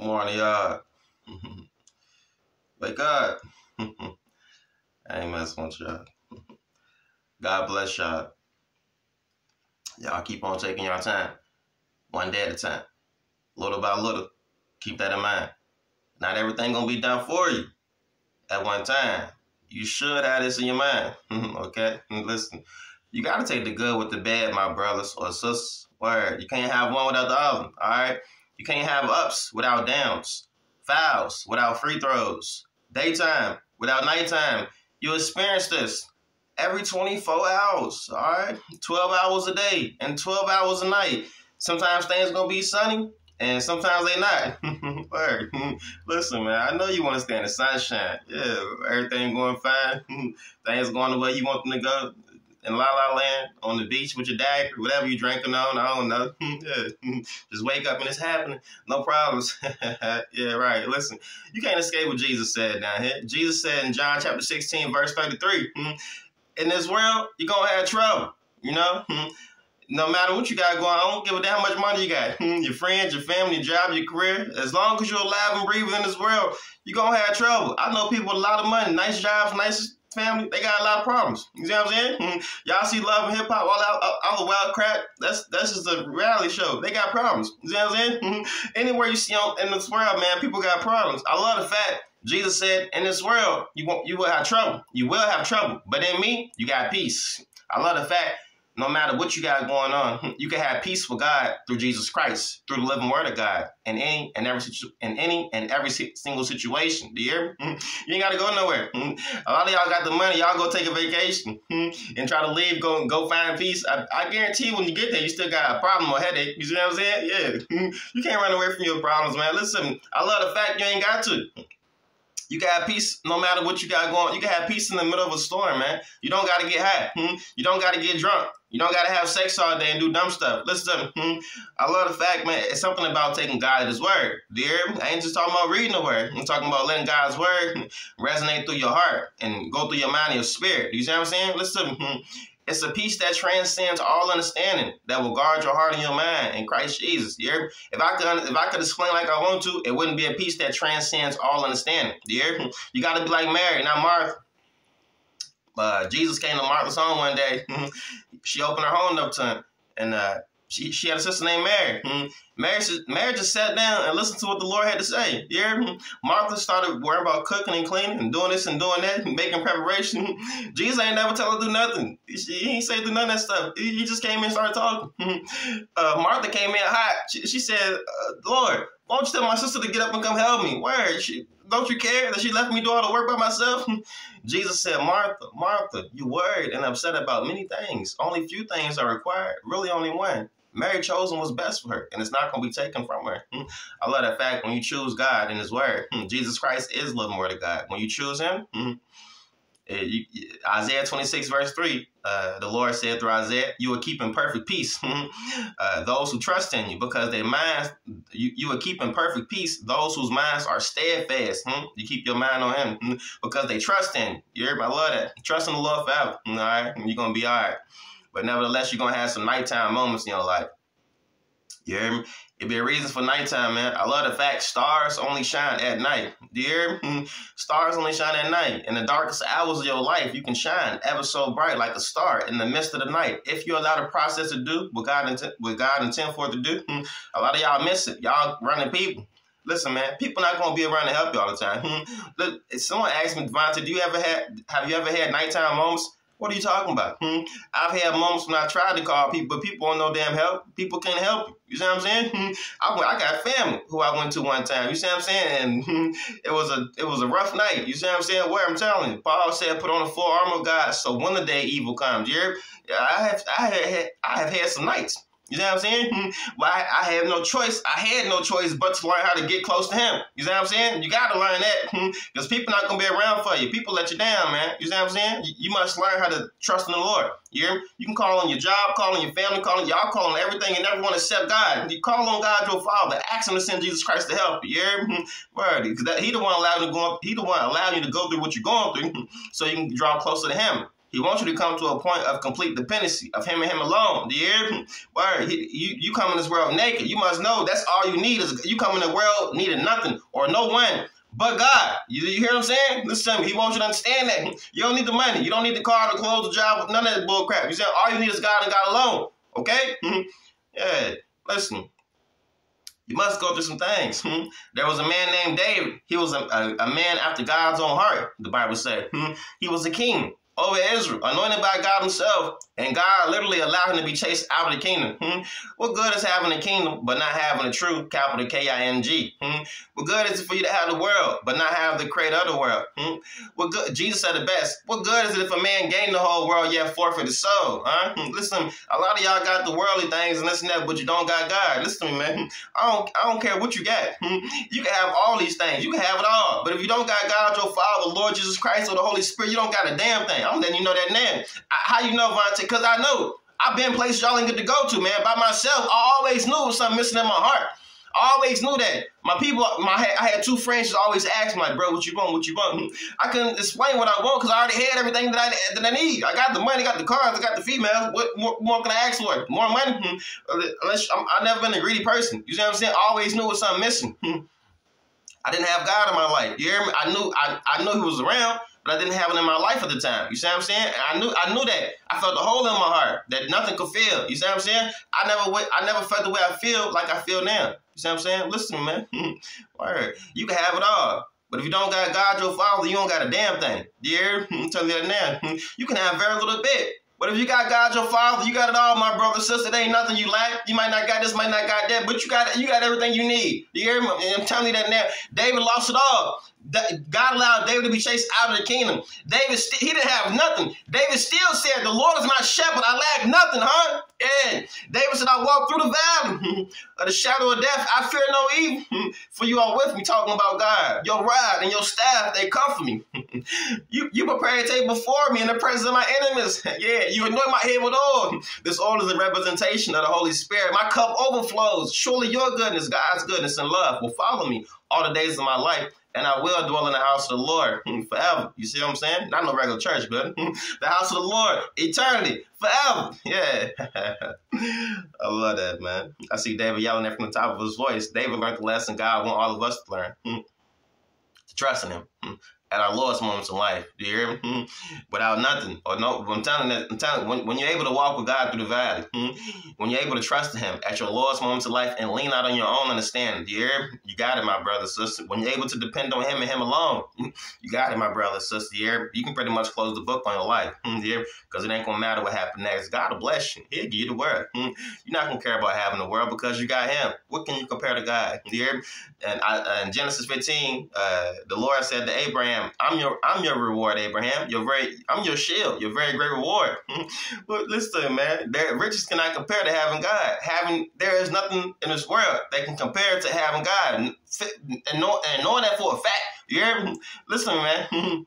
Morning, y'all. Wake up. I ain't messing with y'all. God bless y'all. Y'all keep on taking your time, one day at a time, little by little. Keep that in mind. Not everything gonna be done for you at one time. You should have this in your mind. okay? Listen, you gotta take the good with the bad, my brothers or sisters. Word. You can't have one without the other. Alright? You can't have ups without downs, fouls without free throws, daytime without nighttime. You experience this every 24 hours, all right? 12 hours a day and 12 hours a night. Sometimes things gonna be sunny and sometimes they not. Listen, man, I know you want to stay in the sunshine. Yeah, everything going fine. things going the way you want them to go. In La La Land, on the beach with your dad, whatever you're drinking on, I don't know. Just wake up and it's happening. No problems. yeah, right. Listen, you can't escape what Jesus said down here. Jesus said in John chapter 16, verse 33, hmm, in this world, you're going to have trouble, you know? Hmm. no matter what you got going I don't give a damn how much money you got. Hmm. your friends, your family, your job, your career. As long as you're alive and breathing in this world, you're gonna have trouble. I know people with a lot of money, nice jobs, nice family, they got a lot of problems. You see what I'm saying? Hmm. Y'all see love and hip hop, all that, uh, all the wild crap. That's that's just a reality show. They got problems. You see what I'm saying? Hmm. Anywhere you see on, in this world, man, people got problems. I love the fact Jesus said, "In this world, you won't, you will have trouble. You will have trouble, but in me, you got peace." I love the fact no matter what you got going on, you can have peace with God through Jesus Christ, through the living Word of God, in any and every in any and every single situation. Do you hear me? You ain't got to go nowhere. A lot of y'all got the money, y'all go take a vacation and try to leave, go go find peace. I, I guarantee when you get there, you still got a problem or headache. You see what I'm saying? Yeah, you can't run away from your problems, man. Listen, I love the fact you ain't got to. You can have peace no matter what you got going. You can have peace in the middle of a storm, man. You don't got to get high. Hmm? You don't got to get drunk. You don't got to have sex all day and do dumb stuff. Listen to me. Hmm? I love the fact, man, it's something about taking God at His word. Dear, I ain't just talking about reading the word. I'm talking about letting God's word resonate through your heart and go through your mind and your spirit. You see what I'm saying? Listen to me. Hmm? It's a peace that transcends all understanding that will guard your heart and your mind in Christ Jesus. You If I could, if I could explain like I want to, it wouldn't be a peace that transcends all understanding. You You got to be like Mary, not Martha. Uh, Jesus came to Martha's home one day. she opened her home up to him, and uh, she, she had a sister named Mary. Hmm. Mary, Mary just sat down and listened to what the Lord had to say. Yeah. Martha started worrying about cooking and cleaning and doing this and doing that and making preparation. Jesus ain't never tell her to do nothing. He ain't say do none of that stuff. He, just came in and started talking. Uh, Martha came in hot. She, she said, uh, Lord, why don't you tell my sister to get up and come help me? Where? She, don't you care that she left me do all the work by myself? Jesus said, Martha, Martha, you worried and upset about many things. Only few things are required. Really only one. Mary chosen was best for her, and it's not going to be taken from her. Hmm. I love that fact when you choose God and His Word. Hmm. Jesus Christ is living Word of God. When you choose Him, hmm, eh, Isaiah 26, verse 3, uh, the Lord said through Isaiah, You will keep in perfect peace uh, those who trust in you, because their minds, you, you will keep in perfect peace those whose minds are steadfast. You keep your mind on Him because they trust in you. You I love that. Trust in the Lord forever. All right? You're going to be all right. But nevertheless, you're gonna have some nighttime moments in your life. You hear me? It'd be a reason for nighttime, man. I love the fact stars only shine at night. Do you hear me? Mm-hmm. Stars only shine at night. In the darkest hours of your life, you can shine ever so bright like a star in the midst of the night. If you allow the process to do what God intend, what God intend for it to do, mm-hmm, a lot of y'all miss it. Y'all running people. Listen, man, people not gonna be around to help you all the time. Mm-hmm. Look, if someone asked me, Davante, do you ever had have you ever had nighttime moments? What are you talking about? Hmm? I've had moments when I tried to call people, but people want no damn help. People can't help you. You see what I'm saying? Hmm? I, I got family who I went to one time. You see what I'm saying? And hmm, it was a it was a rough night. You see what I'm saying? Where I'm telling you, Paul said, "Put on the full armor of God." So when the day evil comes, you I have I have I have had some nights. You know what I'm saying? Hmm. Well, I, I, have no choice. I had no choice but to learn how to get close to him. You know what I'm saying? You got to learn that because hmm. people not going to be around for you. People let you down, man. You know what I'm saying? You, you, must learn how to trust in the Lord. You hear me? You can call on your job, call on your family, call on y'all, call on everything and everyone except God. You call on God, your Father. Ask him to send Jesus Christ to help you. You hear me? Word. Because he the one allowing you to go. He the one allowing you to go through what you're going through, so you can draw closer to Him. He wants you to come to a point of complete dependency of him and him alone. Do you hear? Word. He, you, you come in this world naked. You must know that's all you need is you come in the world needing nothing or no one but God. You, you hear what I'm saying? Listen to me. He wants you to understand that. You don't need the money. You don't need the car, the clothes, the job, none of that bull crap. You said all you need is God and God alone. Okay? Mm-hmm. yeah. Listen. You must go through some things. Mm-hmm. There was a man named David. He was a, a, a man after God's own heart, the Bible said. Mm-hmm. He was a king over Israel, anointed by God himself, and God literally allowed him to be chased out of the kingdom. Hmm? What good is having a kingdom but not having a true capital K-I-N-G? Hmm? What good is it for you to have the world but not have the creator of the world? Hmm? What good? Jesus said the best. What good is it if a man gain the whole world yet forfeit his soul? Huh? Listen, a lot of y'all got the worldly things and this and that, but you don't got God. Listen to me, man. I don't, I don't care what you got. Hmm? You can have all these things. You can have it all. But if you don't got God, your Father, Lord Jesus Christ, or the Holy Spirit, you don't got a damn thing. I'm letting you know that now. How you know, Vontae? Because I know. I've been places y'all ain't get to go to, man. By myself, I always knew was something missing in my heart. I always knew that. My people, my I had two friends that always asked me, like, bro, what you want? What you want? I couldn't explain what I want because I already had everything that I that I need. I got the money, got the cars, I got the females. What more, more can I ask for? More money? Unless I'm, I've never been a greedy person. You see what I'm saying? I always knew was something missing. I didn't have God in my life. You hear me? I knew I, I knew He was around, but I didn't have it in my life at the time. You see what I'm saying? I knew I knew that. I felt a hole in my heart that nothing could fill. You see what I'm saying? I never I never felt the way I feel like I feel now. You see what I'm saying? Listen, man. Word. You can have it all. But if you don't got God, your father, you don't got a damn thing. Dear, I'm telling you that now. You can have very little bit. But if you got God, your father, you got it all, my brother, sister. There ain't nothing you lack. You might not got this, might not got that, but you got you got everything you need. You hear me? I'm telling you that now. David lost it all. God allowed David to be chased out of the kingdom. David, he didn't have nothing. David still said, "The Lord is my shepherd; I lack nothing." Huh? And David said, "I walk through the valley of the shadow of death. I fear no evil, for you are with me." Talking about God, your rod and your staff they comfort me. you you prepare a table before me in the presence of my enemies. yeah, you anoint my head with oil. This oil is a representation of the Holy Spirit. My cup overflows. Surely your goodness, God's goodness and love, will follow me all the days of my life and I will dwell in the house of the Lord forever. You see what I'm saying? Not no regular church, but the house of the Lord, eternity, forever. Yeah. I love that, man. I see David yelling that from the top of his voice. David learned the lesson God want all of us to learn. To trust in him at our lowest moments in life. Do you hear me? Without nothing. Or no, I'm telling you, I'm telling you, when, when you're able to walk with God through the valley, mm-hmm. when you're able to trust Him at your lowest moments of life and lean out on your own understanding, do you hear me? You got it, my brother, sister. When you're able to depend on Him and Him alone, you got it, my brother, sister. You hear? You can pretty much close the book on your life, mm, you hear Because it ain't to matter what happens next. God will bless you. He'll give you the word. You're not to care about having the world because you got Him. What can you compare to God? Do You hear? And I, in Genesis 15, uh, the Lord said to Abraham, I'm your, I'm your reward, Abraham. You're very, I'm your shield. Your very great reward. but listen, man, there, riches cannot compare to having God. Having there is nothing in this world that can compare to having God, and, and, and knowing that for a fact. You hear? Listen, man.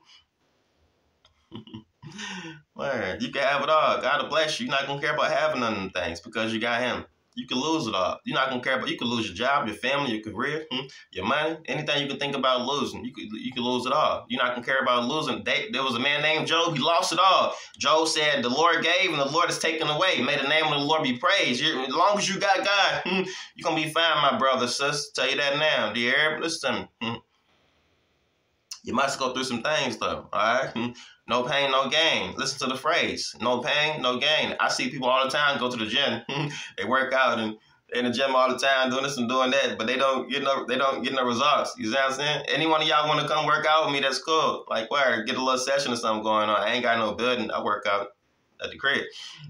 Word, you can have it all. God will bless you. You're not gonna care about having none of them things because you got Him. You can lose it all. You're not gonna care about. You can lose your job, your family, your career, hmm, your money, anything you can think about losing. You could you can lose it all. You're not gonna care about losing. They, there was a man named Job. He lost it all. Job said, "The Lord gave, and the Lord has taken away. May the name of the Lord be praised." You're, as long as you got God, hmm, you're gonna be fine, my brother, sis. Tell you that now, dear. Listen. Hmm. You must go through some things though, all right? No pain, no gain. Listen to the phrase. No pain, no gain. I see people all the time go to the gym. they work out and in the gym all the time doing this and doing that, but they don't get no they don't get no results. You see what I'm saying? Any one of y'all want to come work out with me, that's cool. Like where get a little session or something going on. I ain't got no building. I work out at the crib.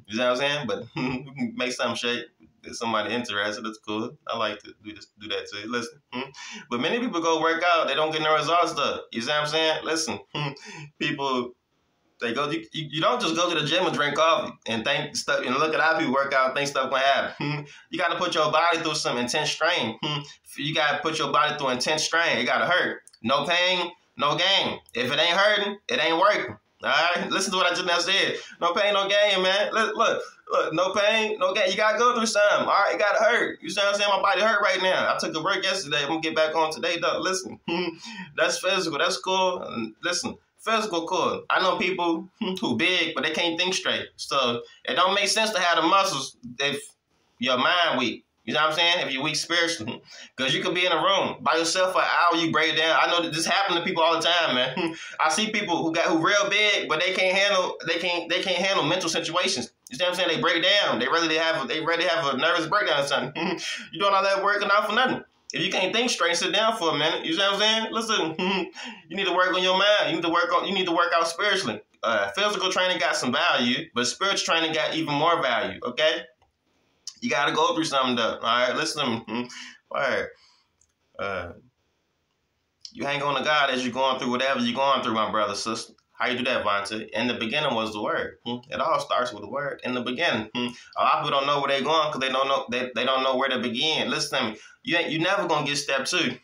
You see what I'm saying? But make some shape. If somebody interested, that's cool. I like to do this, do that too. Listen, hmm? but many people go work out, they don't get no results though. You see what I'm saying? Listen, people they go. You, you don't just go to the gym and drink coffee and think stuff and look at how people work out and think stuff gonna happen. Hmm? you got to put your body through some intense strain. Hmm? you got to put your body through intense strain. It got to hurt. No pain, no gain. If it ain't hurting, it ain't working. All right, listen to what I just now said. No pain, no gain, man. Look, look, look. No pain, no gain. You gotta go through something. All right, it gotta hurt. You see what I'm saying? My body hurt right now. I took a break yesterday. I'm gonna get back on today, though. Listen, hmm? that's physical. That's cool. Listen, Physical, cool. I know people who big, but they can't think straight. So it don't make sense to have the muscles if your mind weak. You know what I'm saying? If you're weak spiritually, because you could be in a room by yourself for an hour, you break down. I know that this happens to people all the time, man. I see people who got who real big, but they can't handle they can't they can't handle mental situations. You see what I'm saying? They break down. They really have they ready have a nervous breakdown or something. you doing all that working out for nothing. If you can't think straight, sit down for a minute. You see what I'm saying? Listen, you need to work on your mind. You need to work on you need to work out spiritually. Uh, physical training got some value, but spiritual training got even more value. Okay. You got to go through something though. All right, listen. All right. Uh, you hang on to God as you're going through whatever you're going through, my brother, sister. How you do that, Vontae? In the beginning was the word. It all starts with the word. In the beginning, a lot of people don't know where they're going because they don't know they, they don't know where to begin. Listen to me. You ain't you never gonna get step two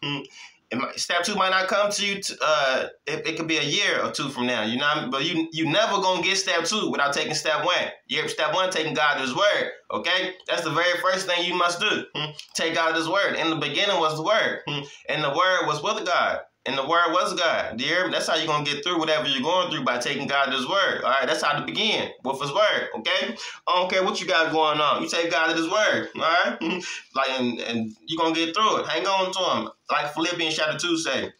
step two might not come to you. Uh, it, it, could be a year or two from now. You know, but you you never gonna get step two without taking step one. Yeah, step one, taking God His word. Okay, that's the very first thing you must do. Hmm? Take God His word. In the beginning was the word, hmm? and the word was with God. And the word was God. Dear, that's how you're gonna get through whatever you're going through by taking God His word. All right, that's how to begin with His word. Okay, I don't care what you got going on. You take God at His word. All right, like and, and you're gonna get through it. Hang on to Him, like Philippians chapter two say,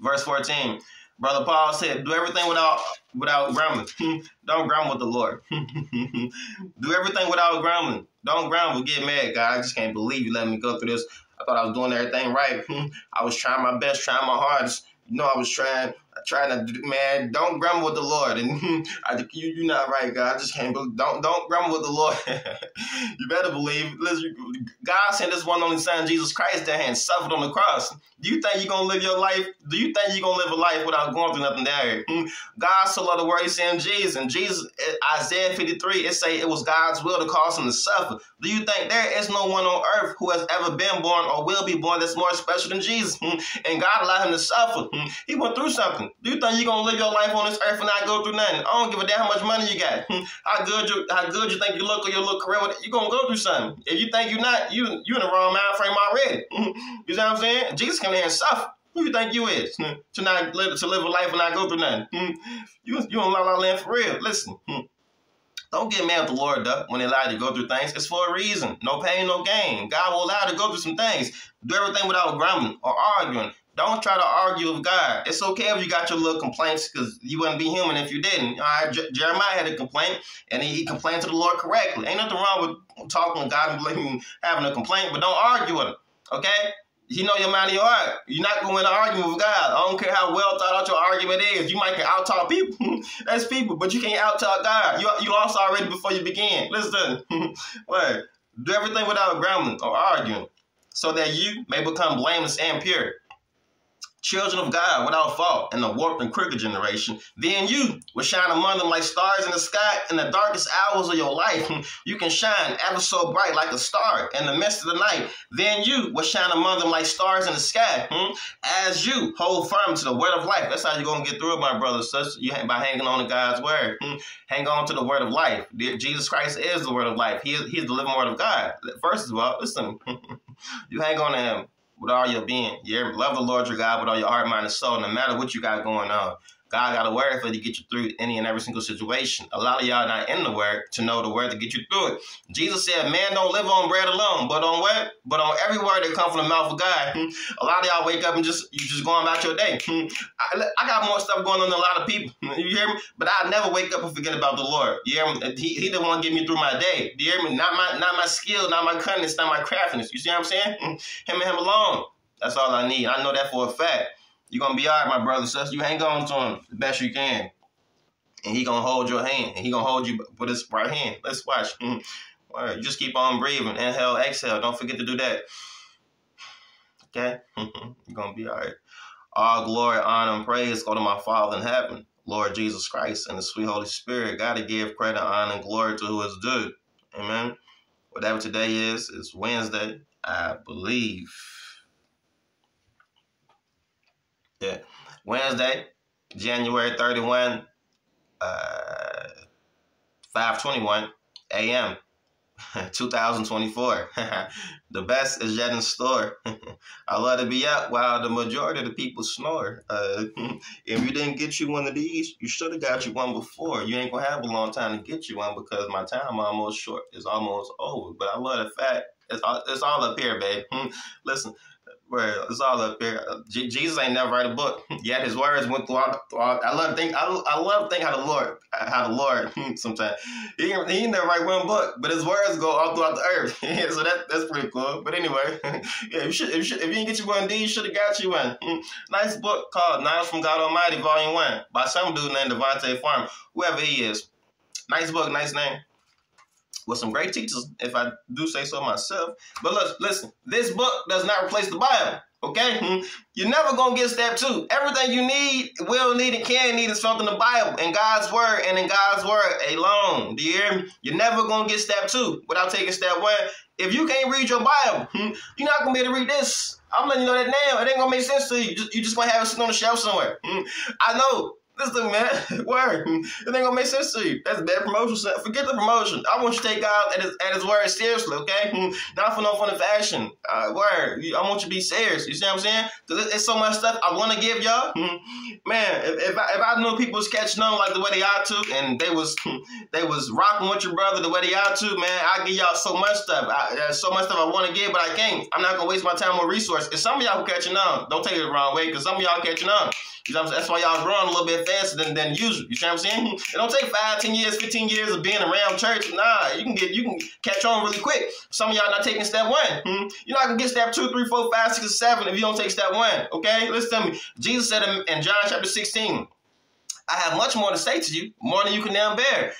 verse fourteen. Brother Paul said, "Do everything without without grumbling. Don't grumble with the Lord. Do everything without grumbling. Don't grumble. Get mad, God. I just can't believe you let me go through this. I thought I was doing everything right. I was trying my best, trying my hardest. You know, I was trying, trying to, do, man. Don't grumble with the Lord, and I, you, you're not right, God. I just can't. Believe, don't, don't grumble with the Lord. you better believe. Listen, God sent His one only Son, Jesus Christ, that and suffered on the cross. Do you think you're gonna live your life? Do you think you're gonna live a life without going through nothing there? Mm-hmm. God so loved the world, He sent Jesus, and Jesus, uh, Isaiah 53, it say it was God's will to cause Him to suffer. Do you think there is no one on earth who has ever been born or will be born that's more special than Jesus? Mm-hmm. And God allowed Him to suffer. Mm-hmm. He went through something. Do you think you're gonna live your life on this earth and not go through nothing? I don't give a damn how much money you got, how good you how good you think you look or your look career. You're gonna go through something. If you think you're not, you you in the wrong mind frame already. you know what I'm saying? Jesus can and suffer. Who you think you is hmm, to not live to live a life and not go through nothing? Hmm? You you don't la la land for real. Listen. Hmm. Don't get mad at the Lord though when He allow you to go through things. It's for a reason. No pain, no gain. God will allow you to go through some things. Do everything without grumbling or arguing. Don't try to argue with God. It's okay if you got your little complaints because you wouldn't be human if you didn't. All right, J- Jeremiah had a complaint and he, he, complained to the Lord correctly. Ain't nothing wrong with talking to God and having a complaint, but don't argue with him. Okay? He know your mind and your heart. You're not going to argue with God. I don't care how well thought out your argument is. You might can out talk people. That's people, but you can't out talk God. You you lost already before you begin. Listen, what? Do everything without grumbling or arguing, so that you may become blameless and pure children of God without fault in the warped and crooked generation, then you will shine among them like stars in the sky in the darkest hours of your life. You can shine ever so bright like a star in the midst of the night. Then you will shine among them like stars in the sky. Hmm? As you hold firm to the word of life. That's how you're going to get through it, my brothers sisters. You by hanging on to God's word. Hmm? Hang on to the word of life. Jesus Christ is the word of life. He is, he is the living word of God. First of all, listen, you hang on to him with all your being. You love the Lord your God with all your heart, mind, and soul, no matter what you got going on. God got a word for you to get you through any and every single situation. A lot of y'all not in the word to know the word to get you through it. Jesus said, man don't live on bread alone, but on what? But on every word that comes from the mouth of God. Hmm. A lot of y'all wake up and just you just going about your day. Hmm. I, I got more stuff going on than a lot of people. Hmm. You hear me? But I never wake up and forget about the Lord. You hear me? He, he the one get me through my day. You hear me? Not my not my skill, not my cunningness, not my craftiness. You see what I'm saying? Him and him alone. That's all I need. I know that for a fact. You're gonna be all right, my brother. So you hang on to him the best you can. And he gonna hold your hand. And he gonna hold you with his right hand. Let's watch. All right, you just keep on breathing. Inhale, exhale. Don't forget to do that. Okay? You're gonna be all right. All glory, honor, and praise go to my Father in heaven, Lord Jesus Christ, and the sweet Holy Spirit. Gotta give credit, honor, and glory to who is due. Amen. Whatever today is, it's Wednesday, I believe. Yeah. Wednesday, January 31, uh, 521 a.m. 2024. the best is yet in store. I love to be out while the majority of the people snore. Uh, if you didn't get you one of these, you should have got you one before. You ain't gonna have a long time to get you one because my time almost short is almost over. But I love the fact it's all, it's all up here, babe. Listen, it's all up there. Jesus ain't never write a book. Yet his words went through all. I love think. I, I love think how the Lord, how the Lord. Sometimes he he never write one book, but his words go all throughout the earth. so that that's pretty cool. But anyway, yeah, you should, if you, should, if you didn't get you one these, you should have got you one. Mm. Nice book called "Knowledge from God Almighty," Volume One, by some dude named Davante Farm, whoever he is. Nice book, nice name with some great teachers, if I do say so myself. But look, listen, this book does not replace the Bible. Okay, hmm? you're never gonna get step two. Everything you need, will need, and can need is found in the Bible, in God's word, and in God's word alone. Do you hear me? You're never gonna get step two without taking step one. If you can't read your Bible, hmm, you're not gonna be able to read this. I'm letting you know that now. It ain't gonna make sense to you. You just, you just gonna have it sitting on the shelf somewhere. Hmm? I know Listen, man, word. It ain't gonna make sense to you. That's a bad promotion. Forget the promotion. I want you to take God at his, at his word seriously, okay? Hmm. Not for no fun and fashion. Uh, word. I want you to be serious. You see what I'm saying? Because it's so much stuff I want to give y'all. Hmm. Man, if, if, I, if I knew people was catching on like the way they ought to, and they was they was rocking with your brother the way they ought to, man, I give y'all so much stuff. I, uh, so much stuff I want to give, but I can't. I'm not gonna waste my time or resources. And some of y'all catching on. Don't take it the wrong way, because some of y'all catching on. You know what I'm saying? That's why y'all growing a little bit faster than, than usual. You see what I'm saying? It don't take five, ten years, 15 years of being around church. Nah, you can get you can catch on really quick. Some of y'all not taking step one. Hmm? You're not gonna get step two, three, four, five, six, seven if you don't take step one. Okay? Listen to me. Jesus said in John chapter 16, I have much more to say to you, more than you can now bear.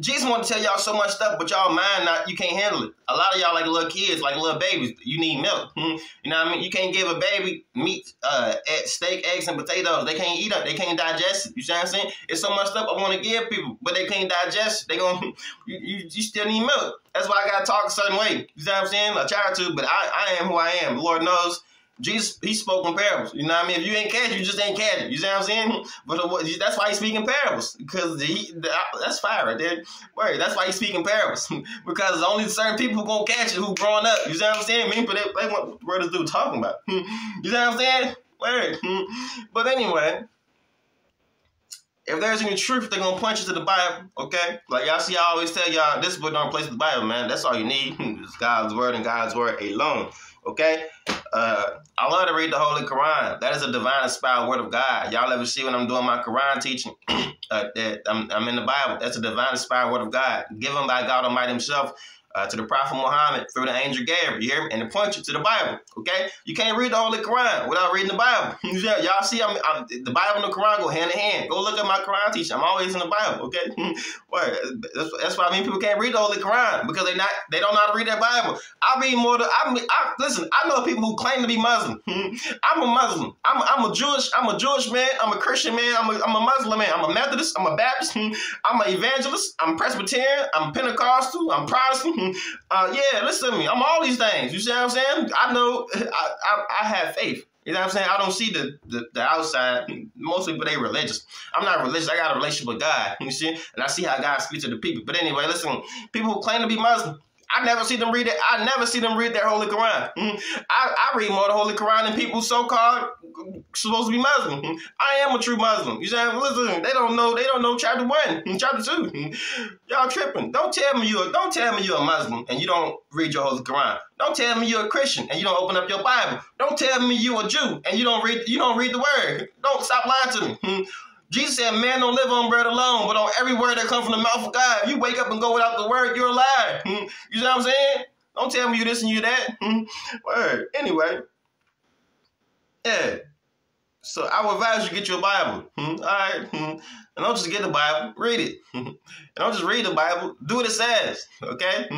Jesus want to tell y'all so much stuff, but y'all mind not you can't handle it. A lot of y'all like little kids, like little babies. You need milk. Hmm? You know what I mean? You can't give a baby meat, uh, steak, eggs, and potatoes. They can't eat it. They can't digest it. You see what I'm saying? It's so much stuff I want to give people, but they can't digest. It. They gonna you, you, you still need milk. That's why I gotta talk a certain way. You see what I'm saying? I try to, but I, I am who I am. Lord knows. Jesus, he spoke in parables. You know what I mean? If you ain't catch it, you just ain't catch it. You see what I'm saying? But uh, that's why he's speaking parables. Because he, that's fire right there. Word, that's why he's speaking parables. because only certain people who gonna catch it who growing up. You see what I'm saying? Me, but they, they what, what this dude talking about? you see what I'm saying? Word. but anyway, if there's any truth, they're gonna punch you to the Bible, okay? Like y'all see, I always tell y'all this book don't replace the Bible, man. That's all you need. it's God's word and God's word alone. Okay? Uh, I love to read the Holy Quran. That is a divine inspired word of God. Y'all ever see when I'm doing my Quran teaching? uh, that I'm, I'm in the Bible. That's a divine inspired word of God, given by God Almighty Himself uh, to the Prophet Muhammad through the angel Gabriel. You hear me? And it points you to the Bible. Okay? You can't read the Holy Quran without reading the Bible. Y'all see, I'm, I'm, the Bible and the Quran go hand in hand. Go look at my Quran teaching. I'm always in the Bible. Okay? that's, that's why I mean people can't read the Holy Quran because they not they don't know how to read that Bible. I read more. To, I, I listen. I know people who claim to be Muslim. I'm a Muslim. I'm, I'm a Jewish. I'm a Jewish man. I'm a Christian man. I'm a, I'm a Muslim man. I'm a Methodist. I'm a Baptist. I'm an evangelist. I'm Presbyterian. I'm Pentecostal. I'm Protestant. Uh, yeah, listen to me. I'm all these things. You see what I'm saying? I know. I, I, I have faith. You know what I'm saying? I don't see the, the, the outside. Most people, they religious. I'm not religious. I got a relationship with God. You see? And I see how God speaks to the people. But anyway, listen. People who claim to be Muslim, I never see them read it. I never see them read their Holy Quran. Mm-hmm. I, I read more the Holy Quran than people so-called supposed to be Muslim. Mm-hmm. I am a true Muslim. You say, listen, they don't know. They don't know chapter one, mm-hmm. chapter two. Y'all tripping. Don't tell me you. Don't tell me you're a Muslim and you don't read your Holy Quran. Don't tell me you're a Christian and you don't open up your Bible. Don't tell me you're a Jew and you don't read. You don't read the Word. Don't stop lying to me. Jesus said, man don't live on bread alone, but on every word that comes from the mouth of God. If you wake up and go without the word, you're a liar. Hmm? You know what I'm saying? Don't tell me you this and you that. Hmm? Word. Anyway. Yeah. So I would advise you get your Bible. Hmm? All right. And don't just get the Bible, read it. and don't just read the Bible, do what it says. Okay?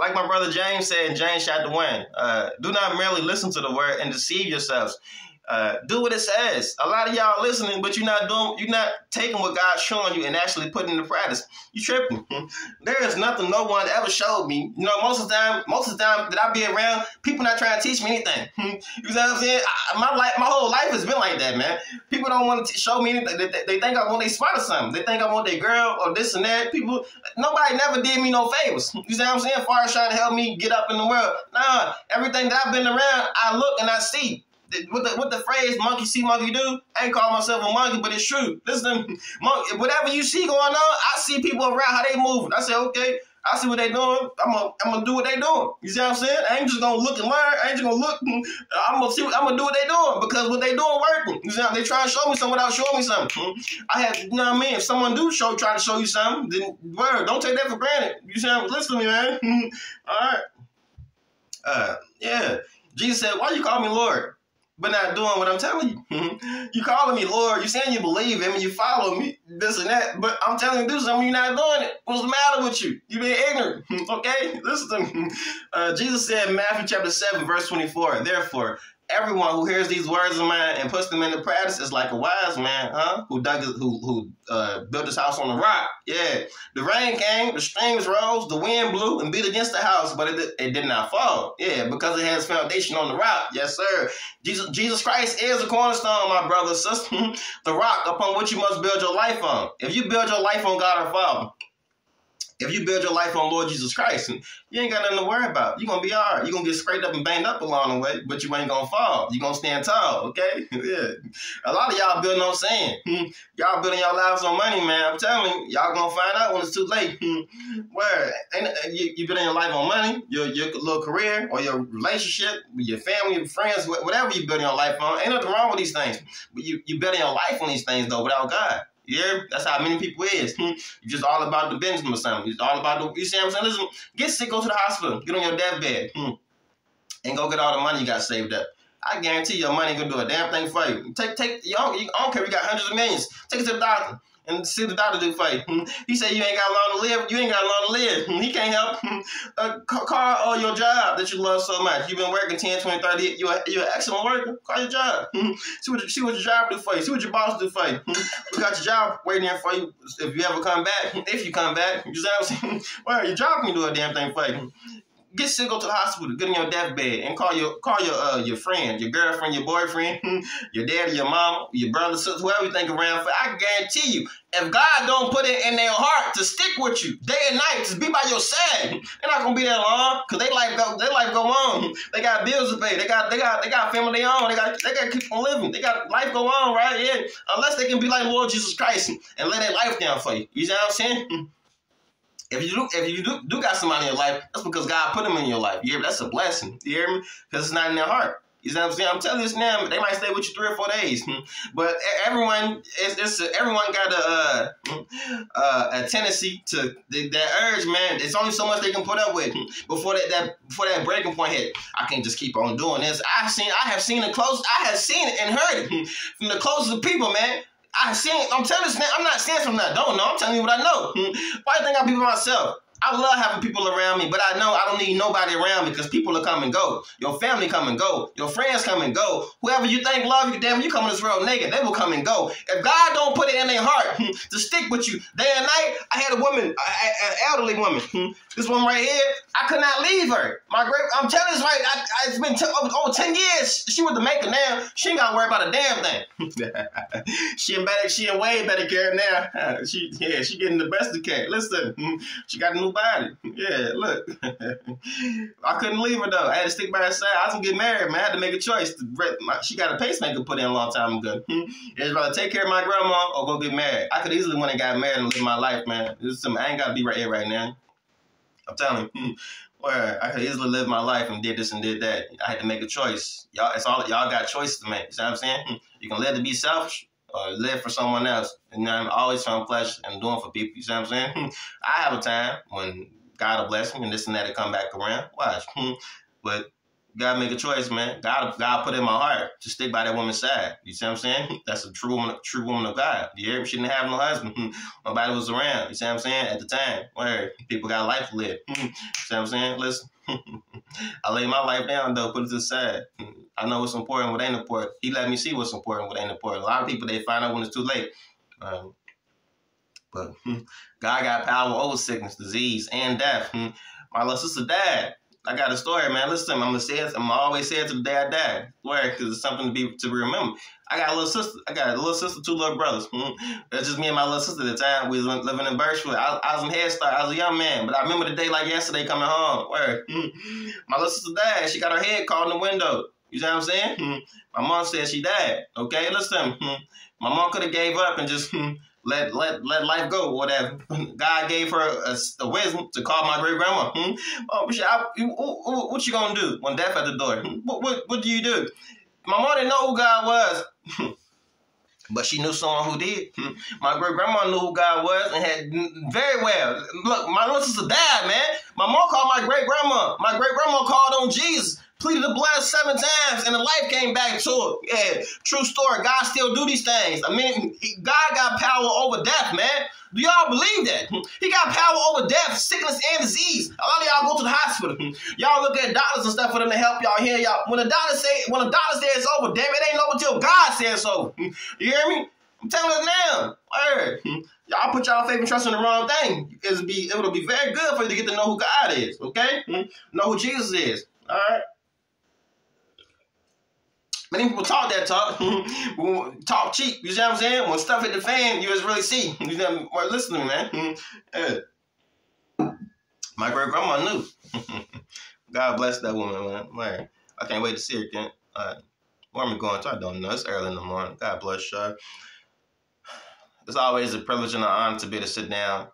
Like my brother James said in James chapter 1, uh, do not merely listen to the word and deceive yourselves. Uh, do what it says. A lot of y'all listening, but you're not doing, you're not taking what God's showing you and actually putting into practice. You tripping. there is nothing no one ever showed me. You know, most of the time, most of the time that I be around, people not trying to teach me anything. you know what I'm saying? I, my life, my whole life has been like that, man. People don't want to show me anything. They, they, they think I want they spot or something. They think I want their girl or this and that. People, nobody never did me no favors. You know what I'm saying? Far as trying to help me get up in the world. Nah, everything that I've been around, I look and I see what the, what the phrase monkey see, monkey do, I ain't call myself a monkey, but it's true. Listen, monkey, whatever you see going on, I see people around how they moving. I say, okay, I see what they doing. I'm gonna, I'm gonna do what they doing. You see what I'm saying? I ain't just gonna look and learn. I ain't just gonna look. I'm gonna see. What, I'm gonna do what they doing because what they doing working. You see, they try to show me something without showing me something. I have you know what I mean? If someone do show, try to show you something, then word, don't take that for granted. You see, I'm listen to me, man. All right. Uh, yeah. Jesus said, "Why you call me Lord?" But not doing what I'm telling you. you calling me Lord, you saying you believe him and you follow me, this and that, but I'm telling you do something, you're not doing it. What's the matter with you? You being ignorant. okay? Listen to me. Uh, Jesus said Matthew chapter 7, verse 24, therefore, everyone who hears these words of mine and puts them into practice is like a wise man, huh? Who dug his, who who uh, built his house on the rock. Yeah, the rain came, the streams rose, the wind blew and beat against the house, but it, it did not fall. Yeah, because it has foundation on the rock. Yes, sir. Jesus Jesus Christ is the cornerstone, my brother, sister, the rock upon which you must build your life on. If you build your life on God our Father, if you build your life on Lord Jesus Christ, you ain't got nothing to worry about. You're gonna be all right. You're gonna get scraped up and banged up along the way, but you ain't gonna fall. You're gonna stand tall, okay? yeah. A lot of y'all building on saying. Hmm. y'all building your lives on money, man. I'm telling you, y'all gonna find out when it's too late. Hmm. Where ain't you, you building your life on money, your your little career, or your relationship your family, your friends, whatever you building your life on. Ain't nothing wrong with these things. But you you building your life on these things though without God. Yeah, that's how many people is. Hmm. Just all about the Benjamin or something. It's all about the. You see what I'm saying? Listen, get sick, go to the hospital, get on your deathbed, hmm. and go get all the money you got saved up. I guarantee your money gonna do a damn thing for you. Take, take. You don't, you, don't care. You got hundreds of millions. Take it to the doctor and see the doctor do for you. Hmm. He said you ain't got long to live. You ain't got long to live. Hmm. He can't help. Hmm. Uh, call uh, your job that you love so much. You've been working 10, 20, 30. You're, you're an excellent worker. Call your job. see, what, see what your job do for you. See what your boss do for you. We got your job waiting there for you if you ever come back. If you come back. You see what I'm saying? Well, your job can do a damn thing for you get sick, go to the hospital, get in your deathbed, and call your call your uh, your friend, your girlfriend, your boyfriend, your daddy, your mom, your brother, sister, whoever you think around for. I guarantee you, if God don't put it in their heart to stick with you day and night, to be by your side, they're not gonna be that long because they life go their life go on. They got bills to pay. They got they got they got family they own. They got they got to keep on living. They got life go on, right? Yeah, unless they can be like Lord Jesus Christ and lay their life down for you. You know what I'm saying? If you do, if you do, do got somebody in your life, that's because God put them in your life. Yeah, that's a blessing. You hear me? Because it's not in their heart. You know what I'm saying? I'm telling you this now. They might stay with you three or four days, hmm. but everyone, it's, it's everyone got a uh, uh, a tendency to that urge, man. It's only so much they can put up with hmm. before that, that before that breaking point hit. I can't just keep on doing this. I've seen, I have seen it close. I have seen it and heard it hmm, from the closest people, man. I seen. I'm telling you, I'm not saying something I don't know. I'm telling you what I know. Why think I be myself? I love having people around me, but I know I don't need nobody around me because people will come and go. Your family come and go. Your friends come and go. Whoever you think love you, damn, you come in this world naked, they will come and go. If God don't put it in their heart hmm, to stick with you day and night, I had a woman, an elderly woman. Hmm, this one right here, I could not leave her. My great, I'm telling you right. I, it's been t- over, ten years. She was the maker now. She ain't got to worry about a damn thing. she in better, she in way better care now. she, yeah, she getting the best of care. Listen, hmm, she got a new Yeah, look. I couldn't leave her though. I had to stick by her side. I was gonna get married, man. I had to make a choice. She got a pacemaker put in a long time ago. It's about to take care of my grandma or go get married. I could easily went and got married and live my life, man. This is some, I ain't gotta be right here right now. I'm telling you, where I could easily live my life and did this and did that. I had to make a choice. Y'all, it's all y'all got choices to make. You know what I'm saying? You can live to be selfish or live for someone else. And I'm always trying to flesh and doing for people. You know what I'm saying? I have a time when God will bless me and this and that to come back around. Watch. but gotta make a choice, man. God, God put in my heart to stick by that woman's side. You see what I'm saying? That's a true woman, true woman of God. You hear me? She didn't have no husband. Nobody was around. You see what I'm saying? At the time, where people got life to live. you see what I'm saying? Listen, I lay my life down though, put it to side. I know what's important, what ain't important. He let me see what's important, what ain't important. A lot of people they find out when it's too late. Um, but hmm, God got power over sickness, disease, and death. Hmm. My little sister died. I got a story, man. Listen, I'm gonna say it. I'm gonna always say it to the day I die. Swear, because it's something to be to remember. I got a little sister. I got a little sister, two little brothers. Mm-hmm. That's just me and my little sister at the time. We was living in Birchwood. I, I, was in Head Start. I was a young man, but I remember the day like yesterday coming home. Where mm-hmm. my little sister died. She got her head caught in the window. You see what I'm saying? Mm-hmm. My mom said she died. Okay, listen. My mom could have gave up and just let let let life go, whatever. God gave her a, a wisdom to call my great grandma. Hmm? Oh, I, what, what, you gonna do when death at the door? Hmm? What, what what do you do? My mom didn't know who God was. Hmm. But she knew someone who did. Hmm. My great grandma knew who God was and had very well. Look, my little sister died, man. My mom called my great grandma. My great grandma called on Jesus pleaded the blood seven times, and the life came back to it. Yeah, true story. God still do these things. I mean, God got power over death, man. Do y'all believe that? He got power over death, sickness, and disease. A lot of y'all go to the hospital. Y'all look at doctors and stuff for them to help y'all here. Y'all, when the doctor say, when the doctor says it's over, damn, it ain't over until God says so. You hear me? I'm telling you now. Y'all put y'all faith and trust in the wrong thing. It'll be, it'll be very good for you to get to know who God is. Okay? Know who Jesus is. All right. Many people talk that talk, talk cheap. You see what I'm saying? When stuff hit the fan, you just really see. You know, well, listen to me, man. My great grandma knew. God bless that woman, man. man. I can't wait to see her again. Where am I going to? I don't know. It's early in the morning. God bless you. It's always a privilege and an honor to be able to sit down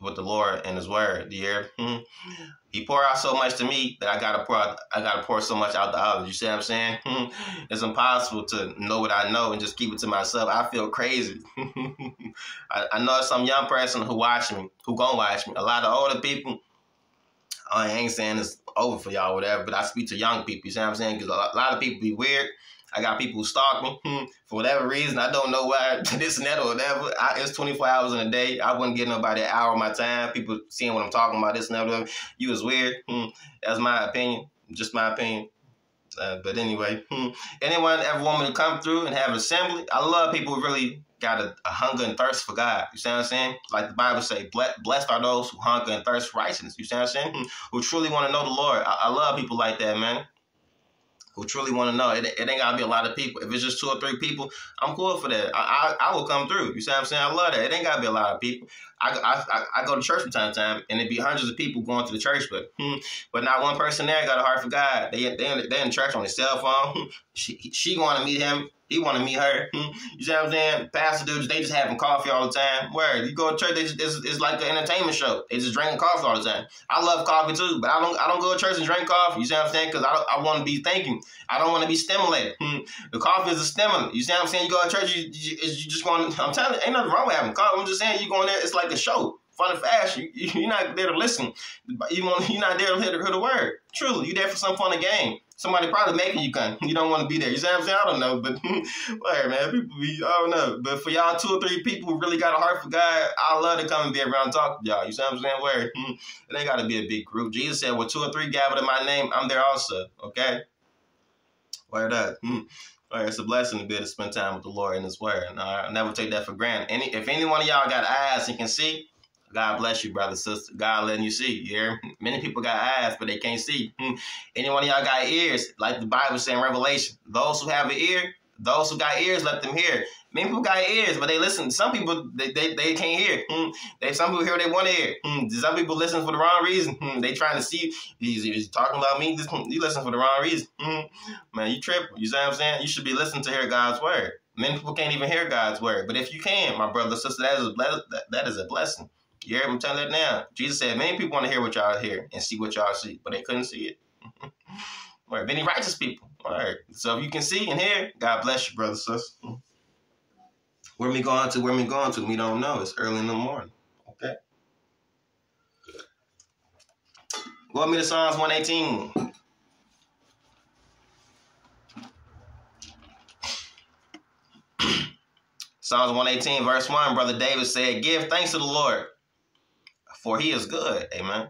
with the Lord and His Word. The hear? Hmm? He pour out so much to me that I gotta pour out, I gotta pour so much out to others. You see what I'm saying? It's impossible to know what I know and just keep it to myself. I feel crazy. I, I, know some young person who watch me, who gonna watch me. A lot of older people. I ain't saying it's over for y'all, whatever, but I speak to young people. You see what I'm saying? Because a lot of people be weird I got people who stalk me hmm, for whatever reason. I don't know why, this and that or whatever. I, it's 24 hours in a day. I wouldn't get nobody an hour of my time. People seeing what I'm talking about, this and that. Whatever. You was weird. Hmm. That's my opinion. Just my opinion. Uh, but anyway, hmm. anyone ever want me to come through and have assembly? I love people who really got a, a, hunger and thirst for God. You see what I'm saying? Like the Bible say, blessed are those who hunger and thirst for righteousness. You see what I'm saying? Who truly want to know the Lord. I, I love people like that, man who truly want to know. It, it, ain't gotta be a lot of people. If it's just two or three people, I'm cool for that. I, I, I will come through. You see what I'm saying? I love that. It ain't gotta be a lot of people. I, I, I go to church from time to time, and it be hundreds of people going to the church, but hmm, but not one person there got a heart for God. They they they in church on their cell phone. She she want to meet him. He want to meet her. Hmm. You see what I'm saying? Pastor dudes, they just having coffee all the time. Where you go to church, they just, it's, it's like an entertainment show. They just drinking coffee all the time. I love coffee too, but I don't I don't go to church and drink coffee. You see what I'm saying? Because I, I want to be thinking. I don't want to be stimulated. Hmm. The coffee is a stimulant. You see what I'm saying? You go to church, you, you, you just going. I'm telling you, ain't nothing wrong with having coffee. I'm just saying you going there. It's like a show fun and fast. You, you're not there to listen. You want, you're not there to hear the, hear the word. Truly, you're there for some fun and game. Somebody probably making you come. You don't want to be there. You see what I'm saying? I don't know, but whatever, man. People be, I don't know. But for y'all two or three people who really got a heart for God, I love to come and be around and talk to y'all. You see what I'm saying? Where it ain't got to be a big group. Jesus said, "Well, two or three gathered in my name, I'm there also." Okay. Where that? Hmm. It's a blessing to be able to spend time with the Lord in His Word. And I never take that for granted. Any, if any one of y'all got eyes and can see, God bless you, brother, sister. God letting you see. Hear? Many people got eyes, but they can't see. Hmm. Any one of y'all got ears, like the Bible says in Revelation. Those who have an ear, those who got ears, let them hear. Many people got ears, but they listen. Some people they, they, they can't hear. Hmm. They some people hear what they want to hear. Hmm. Some people listen for the wrong reason. They trying to see he's, he's talking about me. You listen for the wrong reason. Man, you trip. You see what I'm saying? You should be listening to hear God's word. Many people can't even hear God's word, but if you can, my brother, sister, that is a, that, that is a blessing. You hear me telling it now? Jesus said many people want to hear what y'all hear and see what y'all see, but they couldn't see it. Many righteous people. All right. So if you can see and hear, God bless you, brother, sis. Where me going to? Where me going to? We don't know. It's early in the morning. Okay. Go with me to Psalms 118. Psalms 118, verse 1, Brother David said, Give thanks to the Lord, for he is good. Amen.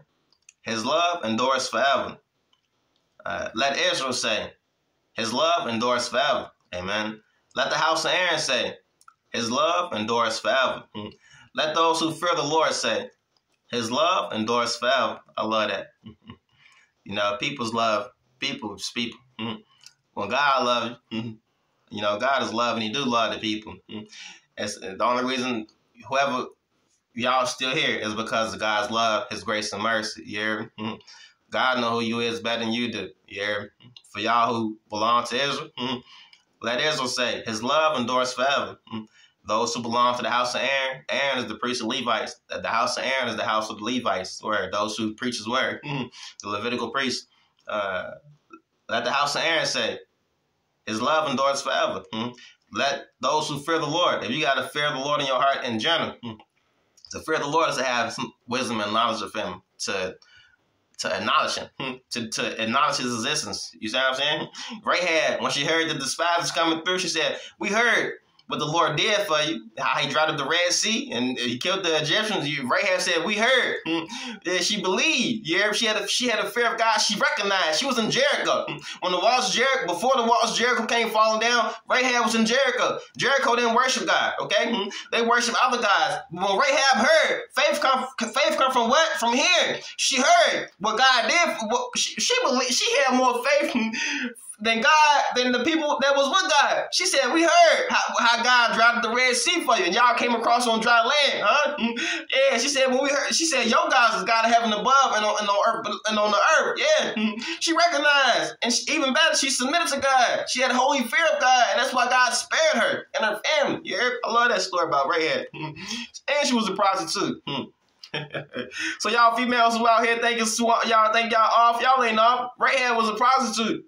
His love endures forever. Uh, let Israel say, His love endures forever. Amen. Let the house of Aaron say, His love endures forever. Hmm. Let those who fear the Lord say, His love endures forever. I love that. you know, people's love, people's people. Hmm. When God loves you, hmm, you know, God is love and He do love the people. It's the only reason whoever y'all still here is because of God's love, His grace and mercy. Yeah. God know who you is better than you do. Yeah. For y'all who belong to Israel, hmm, let Israel say, His love endures forever. Hmm. Those who belong to the house of Aaron, Aaron is the priest of Levites. The house of Aaron is the house of the Levites, where those who preach his word, hmm, the Levitical priests. Uh, let the house of Aaron say, His love endures forever. Let those who fear the Lord, if you got to fear the Lord in your heart in general, to fear the Lord is to have some wisdom and knowledge of Him, to to acknowledge him, hmm. to, to acknowledge his existence. You see what I'm saying? Rahab, when she heard that the despisers coming through, she said, We heard what the Lord did for you, how he dried up the Red Sea and he killed the Egyptians. Rahab said, "We heard." Hmm. She believed. Yeah, she had a she had a fear of God. She recognized she was in Jericho when the walls of Jericho before the walls of Jericho came falling down. Rahab was in Jericho. Jericho didn't worship God. Okay, hmm. they worship other gods. When Rahab heard, faith come faith come from what? From here. She heard what God did. What she, she believed. She had more faith than God, than the people that was with God. She said, we heard how, how God dropped the Red Sea for you, and y'all came across on dry land, huh? Yeah, she said, when we heard, she said, your God is God of heaven above and on, and on earth and on the earth. Yeah. She recognized, and she, even better, she submitted to God. She had a holy fear of God, and that's why God spared her and her family. Yeah, I love that story about Rahab. And she was a prostitute. so y'all females who out here thinking y'all think y'all off, y'all ain't off. Rahab was a prostitute.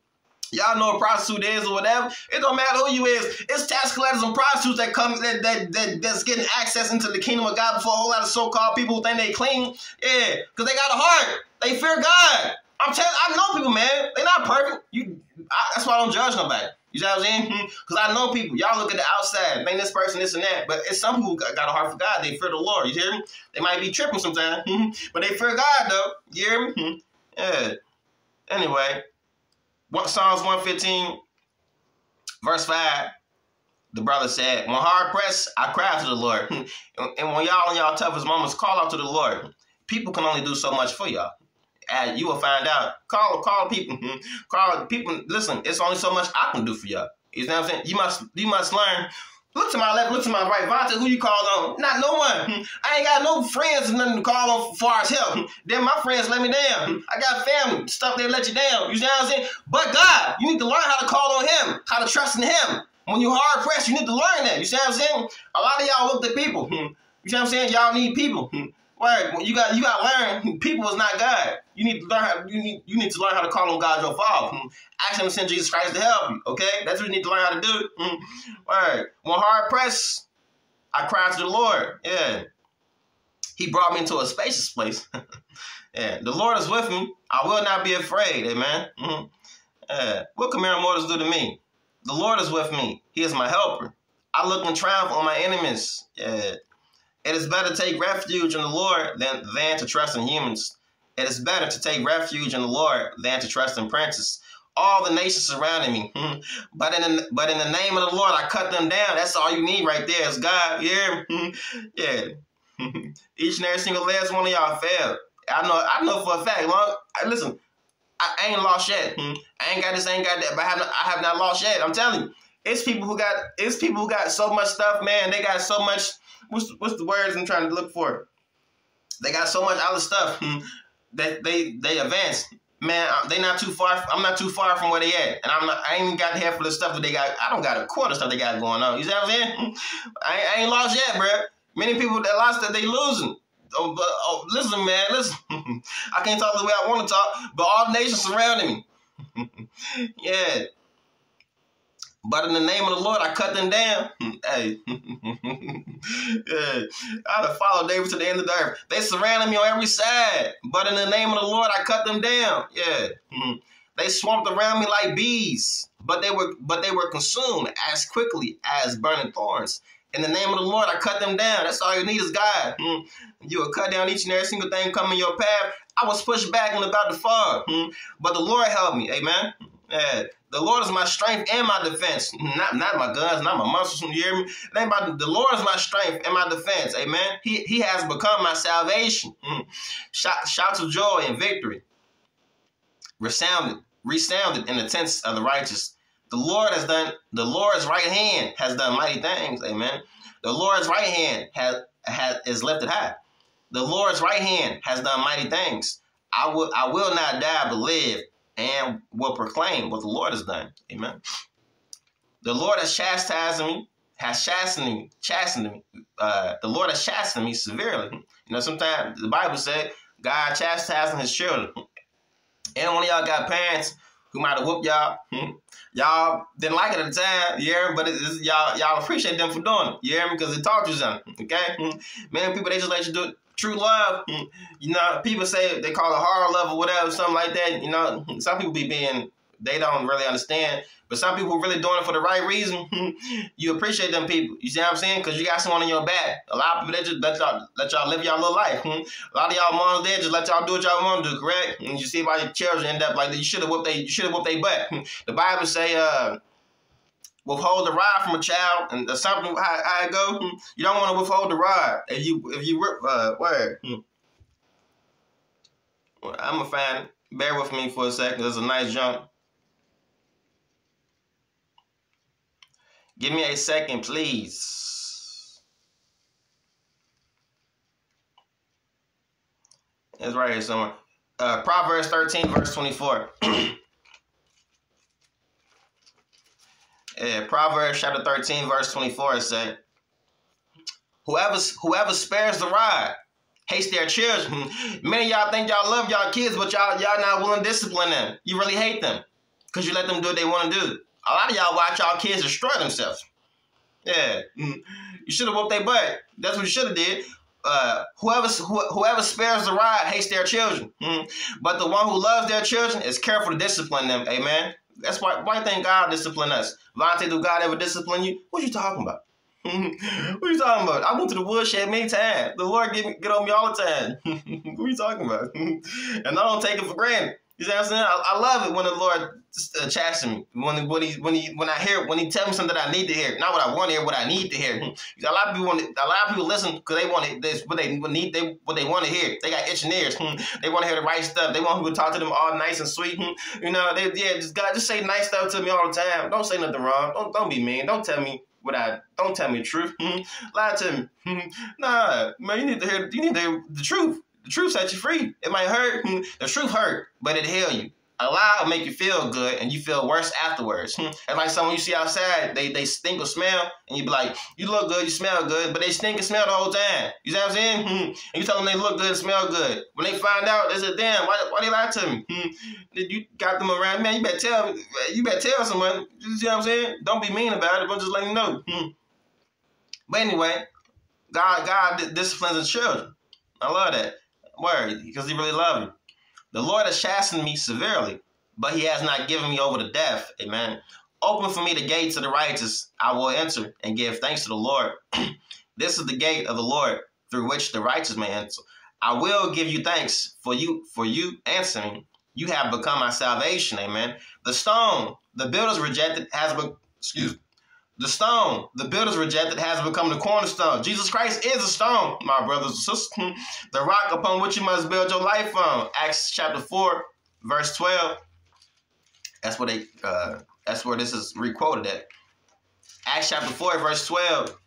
Y'all know a prostitute is or whatever. It don't matter who you is. It's tax collectors and prostitutes that come that, that, that that's getting access into the kingdom of God before a whole lot of so-called people who think they clean. Yeah, because they got a heart. They fear God. I'm telling I know people, man. They're not perfect. You I, that's why I don't judge nobody. You know what I'm saying? Because. I know people. Y'all look at the outside, man, this person, this and that. But it's some people got, got a heart for God. They fear the Lord. You hear me? They might be tripping sometimes. But they fear God, though. You hear me? Yeah. Anyway, Psalms 115, verse 5, the brother said, When hard pressed, I cry to the Lord. and when y'all in y'all toughest moments, call out to the Lord. People can only do so much for y'all. And you will find out. Call call people. call people. Listen, it's only so much I can do for y'all. You know what I'm saying? You must you must learn Look to my left, look to my right. Vontae, who you call on? Not no one. I ain't got no friends or nothing to call on far as help. Then my friends let me down. I got family, stuff they let you down. You see what I'm saying? But God, you need to learn how to call on Him, how to trust in Him. When you're hard pressed, you need to learn that. You see what I'm saying? A lot of y'all look to people. You see what I'm saying? Y'all need people. Right. You got you got to learn. People is not God. You need to learn how. You need you need to learn how to call on God your Father. Hmm. Ask Him to send Jesus Christ to help you. Okay, that's what you need to learn how to do. Hmm. Right. When hard pressed, I cried to the Lord. Yeah. He brought me into a spacious place. yeah. The Lord is with me. I will not be afraid. Amen. Mm-hmm. Yeah. What can mere mortals do to me? The Lord is with me. He is my helper. I look in triumph on my enemies. Yeah. It is better to take refuge in the Lord than, than to trust in humans. It is better to take refuge in the Lord than to trust in princes. All the nations surrounding me, hmm. but in the, but in the name of the Lord, I cut them down. That's all you need right there is God. Yeah, hmm. yeah. Each and every single last one of y'all failed. I know. I know for a fact. Long, listen, I ain't lost yet. Hmm. I ain't got this. Ain't got that. But I have. Not, I have not lost yet. I'm telling you. It's people who got. It's people who got so much stuff, man. They got so much what's what's the words I'm trying to look for? They got so much other stuff that they they advance. Man, they not too far. I'm not too far from where they at, and I'm not. I ain't got half of the stuff that they got. I don't got a quarter stuff they got going on. You see what I'm saying? I, I ain't lost yet, bro. Many people that lost that they losing. Oh, but, oh, listen, man, listen. I can't talk the way I want to talk, but all the nations surrounding me. yeah, but in the name of the Lord, I cut them down. hey, yeah. I'd have followed David to the end of the earth. They surrounded me on every side. But in the name of the Lord, I cut them down. Yeah. Hmm. They swarmed around me like bees, but they were but they were consumed as quickly as burning thorns. In the name of the Lord, I cut them down. That's all you need is God. Hmm. You will cut down each and every single thing coming your path. I was pushed back and about to fall, hmm. but the Lord helped me. Amen. Yeah, the Lord is my strength and my defense. Not not my guns, not my muscles. You hear me? It ain't about the, Lord is my strength and my defense. Amen. He He has become my salvation. Mm. Shout, shouts of joy and victory resounded, resounded in the tents of the righteous. The Lord has done. The Lord's right hand has done mighty things. Amen. The Lord's right hand has, has is lifted high. The Lord's right hand has done mighty things. I will I will not die but live and will proclaim what the Lord has done. Amen. The Lord has chastised me, has chastened me, chastened me. Uh, the Lord has chastened me severely. You know, sometimes the Bible said God chastising his children. And one of y'all got parents who might have whooped y'all. Hmm. Y'all didn't like it at the time, yeah, but y'all y'all appreciate them for doing it, yeah, because it taught you something, okay? Hmm. Many people they just let you do it true love, hmm. you know, people say they call it hard love or whatever, something like that. You know, some people be being they don't really understand. But some people really doing it for the right reason. you appreciate them people. You see what I'm saying? Because you got someone in your back. A lot of people they just let y'all let y'all live y'all little life. a lot of y'all moms there just let y'all do what y'all want to do, correct? And you see why your children end up like that. You should have whooped they you should have whooped they butt. the Bible say uh withhold the rod from a child and something how, how it go. You don't want to withhold the rod if you if you uh word. Well, I'm a fan. Bear with me for a second. There's a nice jump. Give me a second, please. It's right here somewhere. Uh, Proverbs 13, verse 24. yeah, Proverbs chapter 13, verse 24 it said, Whoever whoever spares the rod hates their children. Many y'all think y'all love y'all kids, but y'all y'all not willing to discipline them. You really hate them because you let them do what they want to do. A lot of y'all watch y'all kids destroy themselves. Yeah, mm. you should have whooped their butt. That's what you should have did. Uh, whoever whoever spares the rod hates their children, mm. but the one who loves their children is careful to discipline them. Amen. That's why why you think God discipline us? Vontae, do God ever discipline you? What you talking about? what you talking about? I went to the woodshed many times. The Lord get, me, get on me all the time. what you talking about? and I don't take it for granted. You know what I'm saying? I, I love it when the Lord uh, me. When when he when he when I hear when he tell me something that I need to hear, not what I want to hear, what I need to hear. a lot of people want a lot of people listen because they want this what they need they what they want to hear. They got itching ears. Hmm. They want to hear the right stuff. They want people to talk to them all nice and sweet. Hmm. You know, they yeah, just God just say nice stuff to me all the time. Don't say nothing wrong. Don't don't be mean. Don't tell me what I don't tell me the truth. Hmm. Lie to me. nah, man, you need to hear you need to hear the truth. The truth sets you free. It might hurt. Hmm, the truth hurt, but it heal you. A lie will make you feel good, and you feel worse afterwards. Hmm. And like someone you see outside, they they stink or smell, and you be like, you look good, you smell good, but they stink and smell the whole time. You see what I'm saying? Hmm. And you tell them they look good and smell good. When they find out, they say, damn, why, why they lie to me? You got them around, man. You better tell, you better tell someone. You see what I'm saying? Don't be mean about it, but just let you know. But anyway, God God disciplines his children. I love that. Word, because he really loved me. The Lord has chastened me severely, but he has not given me over to death. Amen. Open for me the gates of the righteous. I will enter and give thanks to the Lord. this is the gate of the Lord through which the righteous may enter. I will give you thanks for you for you answering. You have become my salvation. Amen. The stone the builders rejected has been excuse the stone the builders rejected has become the cornerstone. Jesus Christ is a stone, my brothers and sisters. The rock upon which you must build your life on. Acts chapter 4, verse 12. That's what they uh, that's where this is requoted at. Acts chapter 4, verse 12.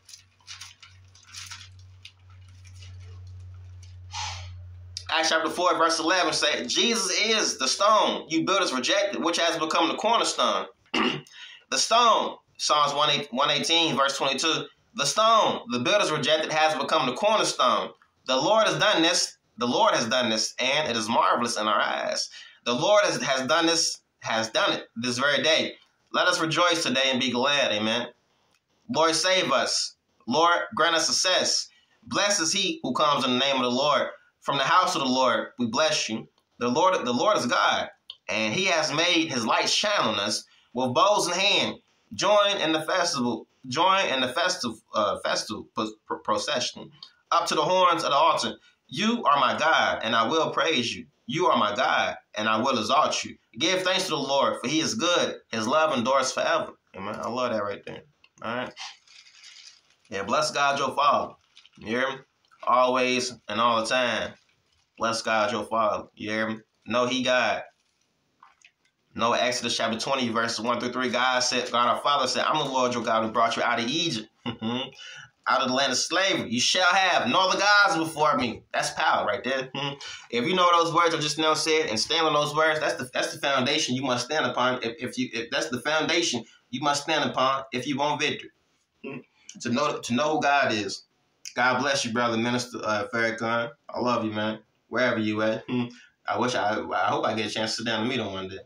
Acts chapter 4, verse 11 say, Jesus is the stone you builders rejected, which has become the cornerstone. the stone Psalms 118, verse 22. The stone the builders rejected has become the cornerstone. The Lord has done this. The Lord has done this, and it is marvelous in our eyes. The Lord has, has done this, has done it this very day. Let us rejoice today and be glad. Amen. Lord, save us. Lord, grant us success. Blessed is he who comes in the name of the Lord. From the house of the Lord, we bless you. The Lord, the Lord is God, and he has made his light shine on us with bows in hand. Join in the festival. Join in the festive uh, festive procession up to the horns of the altar. You are my God, and I will praise you. You are my God, and I will exalt you. Give thanks to the Lord, for he is good. His love endures forever. Amen. I love that right there. All right. Yeah, bless God your Father. You hear me? Always and all the time. Bless God your Father. You hear me? Know he God. No, Exodus chapter 20, verses 1 through 3, God said, God our Father said, I'm the Lord your God who brought you out of Egypt, out of the land of slavery. You shall have no other gods before me. That's power right there. if you know those words I just now said and stand on those words, that's the that's the foundation you must stand upon. If, if you if that's the foundation you must stand upon if you want victory. To know to know who God is. God bless you, brother Minister uh, Farrakhan. I love you, man. Wherever you at. I wish I I hope I get a chance to sit down and meet him one day.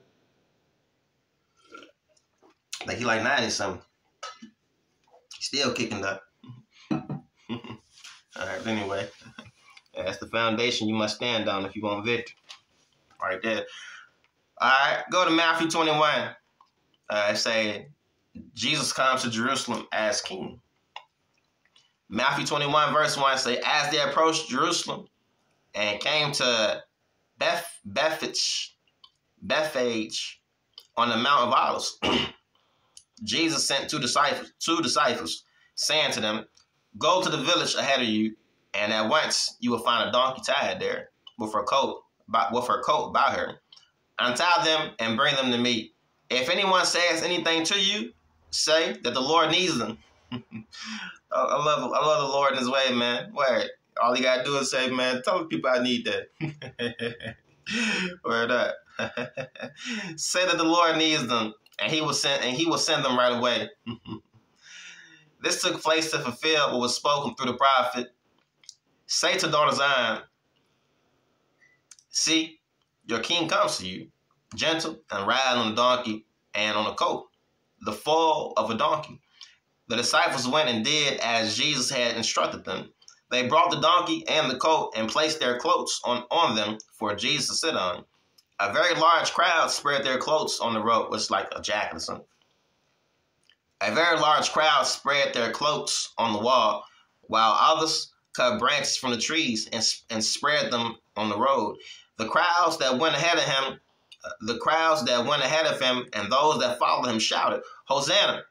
Like he like 90 something. Still kicking up. Alright, anyway. That's the foundation you must stand on if you want victory. Right there. Alright, go to Matthew 21. Uh, say Jesus comes to Jerusalem as king. Matthew 21, verse 1 say, As they approached Jerusalem and came to Beth Bethphage, Bethphage on the Mount of Olives. Jesus sent two disciples, two disciples, saying to them, Go to the village ahead of you, and at once you will find a donkey tied there with her coat, with her coat by her. Untie them and bring them to me. If anyone says anything to you, say that the Lord needs them. I love I love the Lord in his way, man. Where all you gotta do is say, man, tell the people I need that. Word up. say that the Lord needs them and he will send and he will send them right away. this took place to fulfill what was spoken through the prophet. Say to daughter Zion, See, your king comes to you, gentle and riding on a donkey and on a coat, the foal of a donkey. The disciples went and did as Jesus had instructed them. They brought the donkey and the coat and placed their cloaks on, on them for Jesus to sit on. A very large crowd spread their cloaks on the road, was like a jacket or something. A very large crowd spread their cloaks on the wall, while others cut branches from the trees and, and spread them on the road. The crowds that went ahead of him, the crowds that went ahead of him, and those that followed him shouted, "Hosanna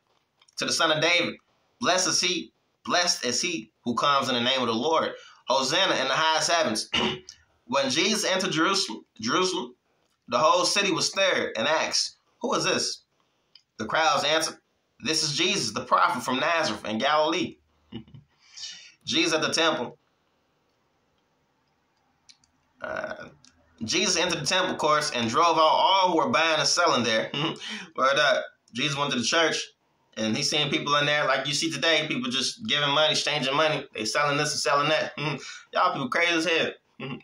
to the Son of David! Blessed is he, blessed is he who comes in the name of the Lord! Hosanna in the highest heavens!" when Jesus entered Jerusalem, Jerusalem, the whole city was stirred and asked, Who is this? The crowds answered, This is Jesus, the prophet from Nazareth in Galilee. Jesus at the temple. Uh, Jesus entered the temple courts and drove out all who were buying and selling there. Word up. Jesus went to the church and he's seeing people in there like you see today, people just giving money, exchanging money. They selling this and selling that. Y'all people crazy as hell.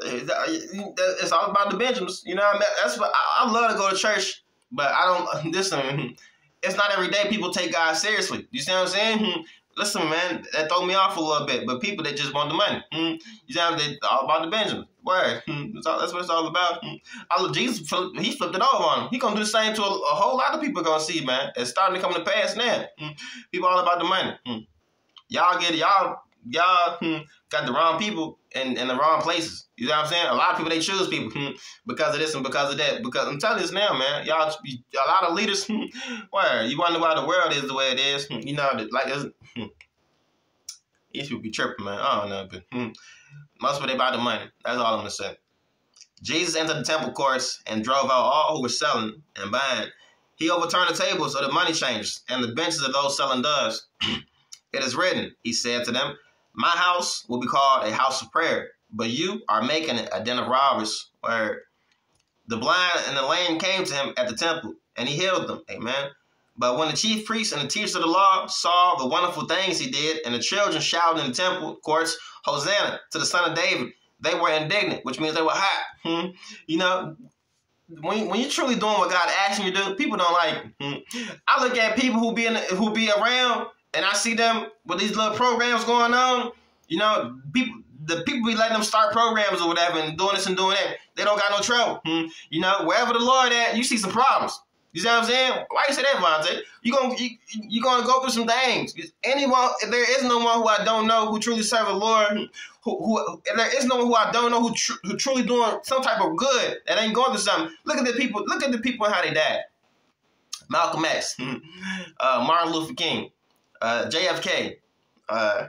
It's all about the Benjamins. You know what I mean? That's what I, I love to go to church, but I don't listen. It's not every day people take God seriously. You see what I'm saying? Listen, man, that throw me off a little bit. But people that just want the money. You see what I'm All about the Benjamins. Where? That's, what it's all about. I look, Jesus, he flipped it over on him. He gonna do the same to a, a whole lot of people. Gonna see, man. It's starting to come to pass now. People all about the money. Y'all get it. Y'all y'all hmm, got the wrong people in, in the wrong places. You know what I'm saying? A lot of people they choose people hmm, because of this and because of that. Because I'm telling you this now, man. Y'all, a lot of leaders. Hmm, where you wonder why the world is the way it is. Hmm, you know, like it's, hmm, these people be tripping, man. I don't know, but hmm, most of it about the money. That's all I'm gonna say. Jesus entered the temple courts and drove out all who were selling and buying. He overturned the tables of the money changers and the benches of those selling doves. it is written, he said to them, my house will be called a house of prayer, but you are making it a den of robbers. Where the blind and the lame came to him at the temple, and he healed them. Amen. But when the chief priests and the teachers of the law saw the wonderful things he did, and the children shouted in the temple courts, Hosanna to the Son of David, they were indignant, which means they were hot. Hmm. You know, when, when you're truly doing what God asked you to do, people don't like. Hmm. I look at people who be in, who be around and I see them with these little programs going on, you know, people the people be letting them start programs or whatever and doing this and doing that. They don't got no trouble. Hmm. You know, wherever the Lord at, you see some problems. You see what I'm saying? Why you say that, Vontae? You gonna you, you gonna go through some things. Anyone, there is no one who I don't know who truly serve the Lord. Who, who there is no one who I don't know who, tr- who truly doing some type of good that ain't going through something. Look at the people. Look at the people and how they died. Malcolm X, uh, Martin Luther King, uh, JFK, uh,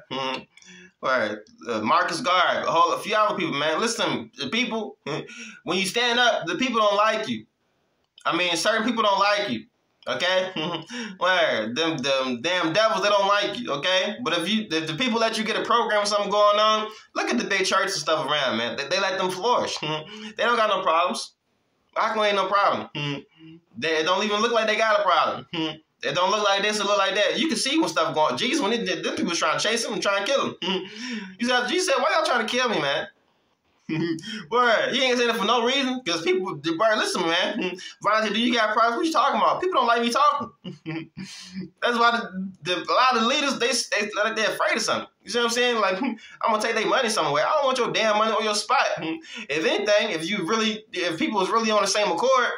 or uh, Marcus Garvey, a whole a few other people. Man, listen, the people when you stand up, the people don't like you. I mean, certain people don't like you. Okay, where them them damn devils they don't like you. Okay, but if you if the people let you get a program or something going on, look at the big churches and stuff around, man. They, they let them flourish. they don't got no problems. I ain't no problem. They don't even look like they got a problem. It don't look like this, it look like that. You can see when stuff going. Jesus, when it, them people was trying to chase him and trying to kill him. You said, Jesus said, why y'all trying to kill me, man? Word, he ain't saying it for no reason. Because people, bro, listen, man. Vontae, do you got problems? What you talking about? People don't like me talking. That's why the, the, a lot of leaders they they they're afraid of something. You see what I'm saying? Like I'm gonna take their money somewhere. I don't want your damn money on your spot. If anything, if you really, if people was really on the same accord,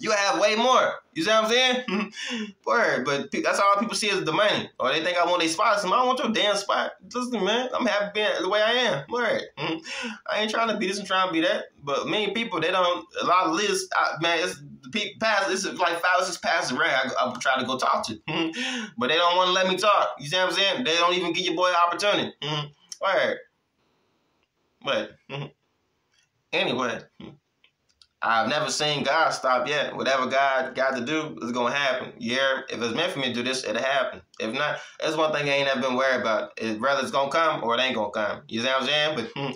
you have way more. You see what I'm saying? Word, but that's all people see is the money. Or they think I want their spots. I don't want your damn spot. Listen, man, I'm happy being the way I am. Word. Mm-hmm. I ain't trying to be this and trying to be that. But many people, they don't, a lot of leaders, I, man, it's people pass, it's like five or six passes around I, I try to go talk to. Mm-hmm. but they don't want to let me talk. You see what I'm saying? They don't even give your boy an opportunity. Mm-hmm. Word. But, anyway. I've never seen God stop yet. Whatever God got to do is gonna happen. Yeah, if it's meant for me to do this, it'll happen. If not, that's one thing I ain't ever been worried about. It, whether it's gonna come or it ain't gonna come. You know what I'm saying? But hmm,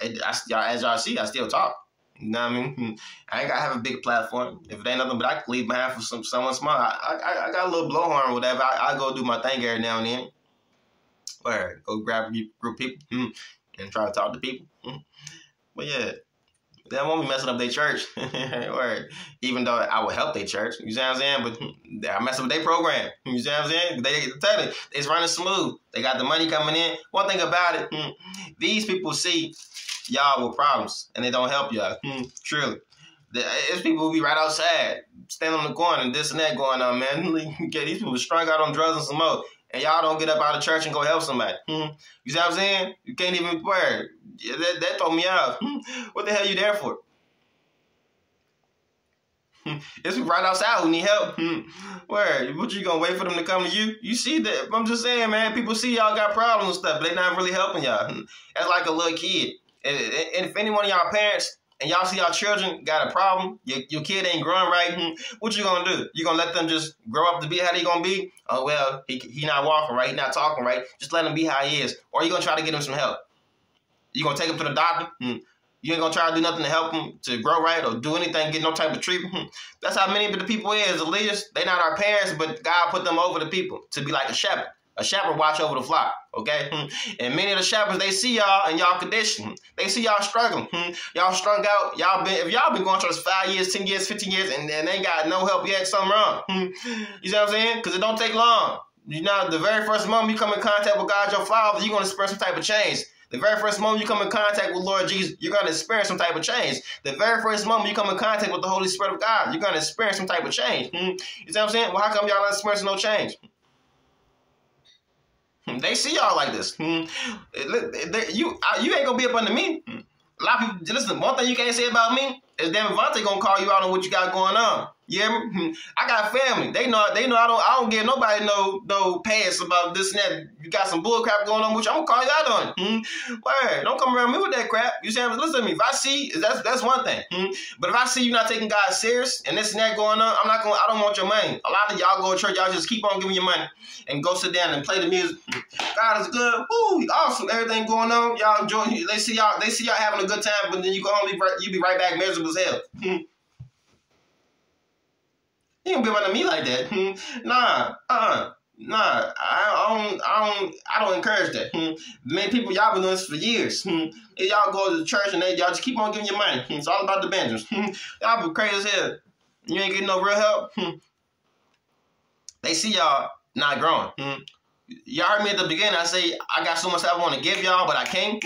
it, I, as y'all see, I still talk. You know what I mean? Hmm, I ain't gotta have a big platform. If it ain't nothing but I can leave behind for some someone small. I, I, I got a little blowhorn or whatever. I, I go do my thing every now and then. Or go grab a group of people hmm, and try to talk to people. But yeah. They won't be messing up their church. or even though I would help their church. You see what I'm saying? But I mess up with their program. You see what I'm saying? They tell it, it's running smooth. They got the money coming in. One thing about it, hmm, these people see y'all with problems and they don't help y'all. Hmm, truly. There's people who be right outside, standing on the corner and this and that going on, man. Get these people strung out on drugs and some more. And y'all don't get up out of church and go help somebody. Hmm. You see what I'm saying? You can't even wear that, that throw me off. Hmm. what the hell you there for? Hmm. it's right outside who need help. Hmm. Where? What you gonna wait for them to come to you? You see that? I'm just saying, man. People see y'all got problems and stuff, but they not really helping y'all. That's like a little kid. And if any one of y'all parents and y'all see y'all children got a problem, your, your kid ain't growing right, what you gonna do? You gonna let them just grow up to be how they gonna be? Oh well, he he not walking right, he not talking right. Just let him be how he is, or you gonna try to get him some help? You gonna take him to the doctor? Hmm. You ain't gonna try to do nothing to help him to grow right or do anything, get no type of treatment. Hmm. That's how many of the people is. The leaders, they not our parents, but God put them over the people to be like a shepherd. A shepherd watch over the flock, okay? Hmm. And many of the shepherds, they see y'all in y'all condition. They see y'all struggling. Y'all strung out. Y'all been if y'all been going through five years, ten years, fifteen years, and, and they got no help yet, something wrong. You see what I'm saying? Because it don't take long. You know, the very first moment you come in contact with God, your Father, you're gonna experience some type of change. The very first moment you come in contact with Lord Jesus, you're going to experience some type of change. The very first moment you come in contact with the Holy Spirit of God, you're going to experience some type of change. Hmm? You see what I'm saying? Well, how come y'all not experiencing no change? Hmm, they see y'all like this. Hmm? You you ain't gonna be up under me. A lot of people listen. One thing you can't say about me is Devin Vontae gonna call you out on what you got going on. Yeah, hmm. I got family. They know. They know. I don't. I don't give nobody no no pass about this and that. You got some bull crap going on, which I'm gonna call you out on. Hmm? Word. Don't come around me with that crap. You saying? Listen to me. If I see, that's that's one thing. Hmm? But if I see you not taking God serious and this and that going on, I'm not gonna. I don't want your money. A lot of y'all go to church. Y'all just keep on giving your money and go sit down and play the music. God is good. Woo, awesome. Everything going on. Y'all enjoy. They see y'all. They see y'all having a good time, but then you go home. You be right back miserable as hell. Hmm? You don't be running me like that. Hmm. Nah, uh, nah. I, don't, I don't, I don't encourage that. Hmm. Many people, y'all been doing this for years. Hmm. Y'all go to the church and they, y'all just keep on giving your money. It's all about the Benjamins. Y'all be crazy as hell. You ain't getting no real help. They see y'all not growing. Y'all heard me at the beginning. I say I got so much I want to give y'all, but I can't.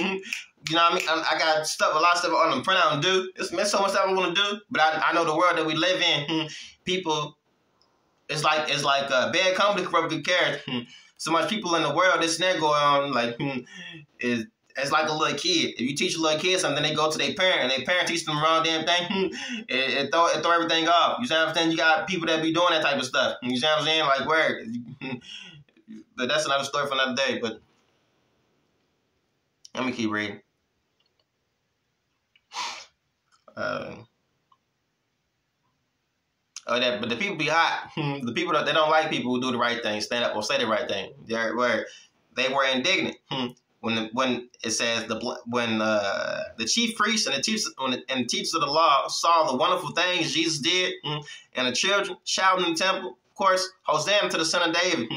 You know what I mean? I, I got stuff, a lot of stuff on the print out and do. It's, it's so much stuff I want to do, but I, I know the world that we live in, hmm, people, it's like it's like uh, bad company corrupt good character. Hmm. So much people in the world, this and that going on, like hmm, is it's like a little kid. If you teach a little kid something, they go to their parent, and their parent teach them the wrong damn thing, it, it, throw, it throw everything off. You see what I'm saying? You got people that be doing that type of stuff. You see what I'm saying? Like, where? but that's another story for another day. But let me keep reading. Uh, oh, that, but the people be hot. the people that they don't like people who do the right thing, stand up or say the right thing. They're, where they were indignant when the, when it says the when uh, the chief priests and the chiefs when and the teachers of the law saw the wonderful things Jesus did, and the children shouting in the temple, of course, Hosanna to the Son of David.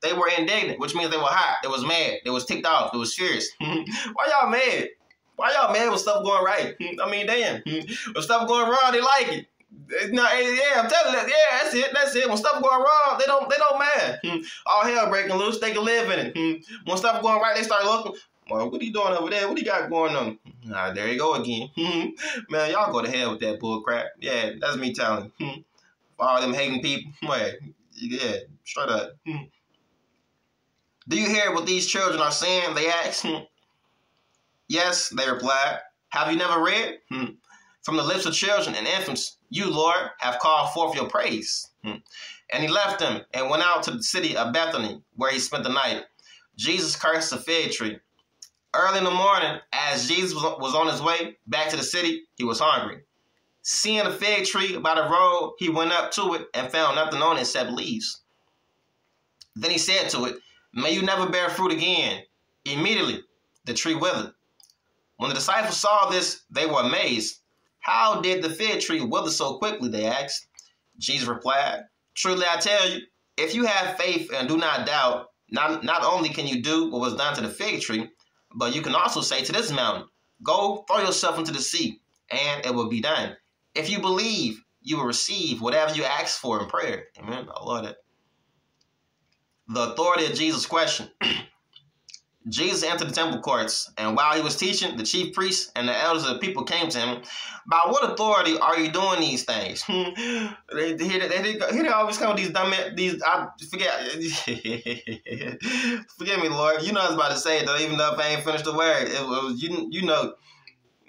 They were indignant, which means they were hot. They was mad. They was ticked off. They was furious. Why y'all mad? Why y'all mad when stuff going right? Hmm, I mean, damn. Hmm, when stuff going wrong, they like it. No, yeah, I'm telling you, yeah, that's it, that's it. When stuff going wrong, they don't, they don't mind. Hmm, all hell breaking loose, they can live in it. When stuff going right, they start looking. Well, what are you doing over there? What do you got going on? Ah, there you go again. Man, y'all go to hell with that bull crap. Yeah, that's me telling. All them hating people. Wait, yeah, straight up. Do you hear what these children are saying? They asked. Yes, they replied. Have you never read? Hmm. From the lips of children and infants, you, Lord, have called forth your praise. Hmm. And he left them and went out to the city of Bethany, where he spent the night. Jesus cursed the fig tree. Early in the morning, as Jesus was on his way back to the city, he was hungry. Seeing a fig tree by the road, he went up to it and found nothing on it except leaves. Then he said to it, May you never bear fruit again. Immediately, the tree withered. When the disciples saw this, they were amazed. How did the fig tree wither so quickly? They asked. Jesus replied, Truly I tell you, if you have faith and do not doubt, not, not only can you do what was done to the fig tree, but you can also say to this mountain, Go throw yourself into the sea, and it will be done. If you believe, you will receive whatever you ask for in prayer. Amen. I love that the authority of Jesus' question. Jesus entered the temple courts, and while he was teaching, the chief priests and the elders of the people came to him. By what authority are you doing these things? they, they, they, they, always come with these dumb, these, I forget, forgive me, Lord. You know I was about to say it, though, even though I ain't finished the word. It was, you, you know,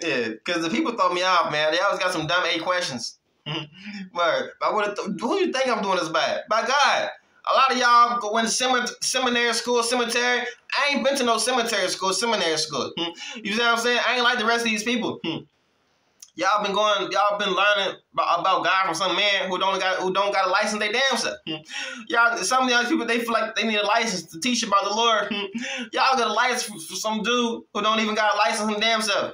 yeah, because the people throw me off, man. They always got some dumb A questions. Word. By what, who do you think I'm doing this by? By God. A lot of y'all go in seminary school, cemetery. I ain't been to no cemetery school, seminary school. Hmm. You see what I'm saying? I ain't like the rest of these people. Hmm. Y'all been going, y'all been learning about, God from some man who don't got who don't got a license they damn self. Hmm. Y'all, some of y'all people they feel like they need a license to teach about the Lord. Y'all got a license for, some dude who don't even got a license him damn self.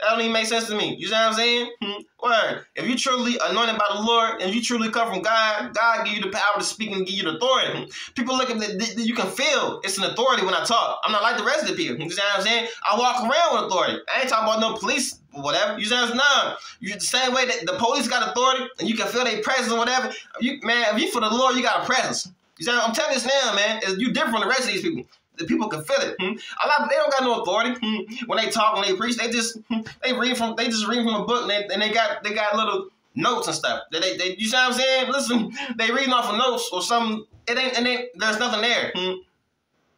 That don't even make sense to me. You see what I'm saying? Hmm? Word. If you truly anointed by the Lord and you truly come from God, God give you the power to speak and give you the authority. People look at the, you can feel it's an authority when I talk. I'm not like the rest of the people. You see what I'm saying? I walk around with authority. I ain't talking about no police or whatever. You see what I'm saying? Nah. You the same way that the police got authority and you can feel their presence or whatever. You man, if you for the Lord, you got a presence. You see, I'm telling you this now, man. You different from the rest of these people the people can feel it. Hmm? A lot of, they don't got no authority hmm? when they talk when they preach. They just hmm, they read from they just read from a book and they, and they got they got little notes and stuff. They, they, they you see what I'm saying? Listen, they reading off of notes or something. It ain't and ain't, there's nothing there.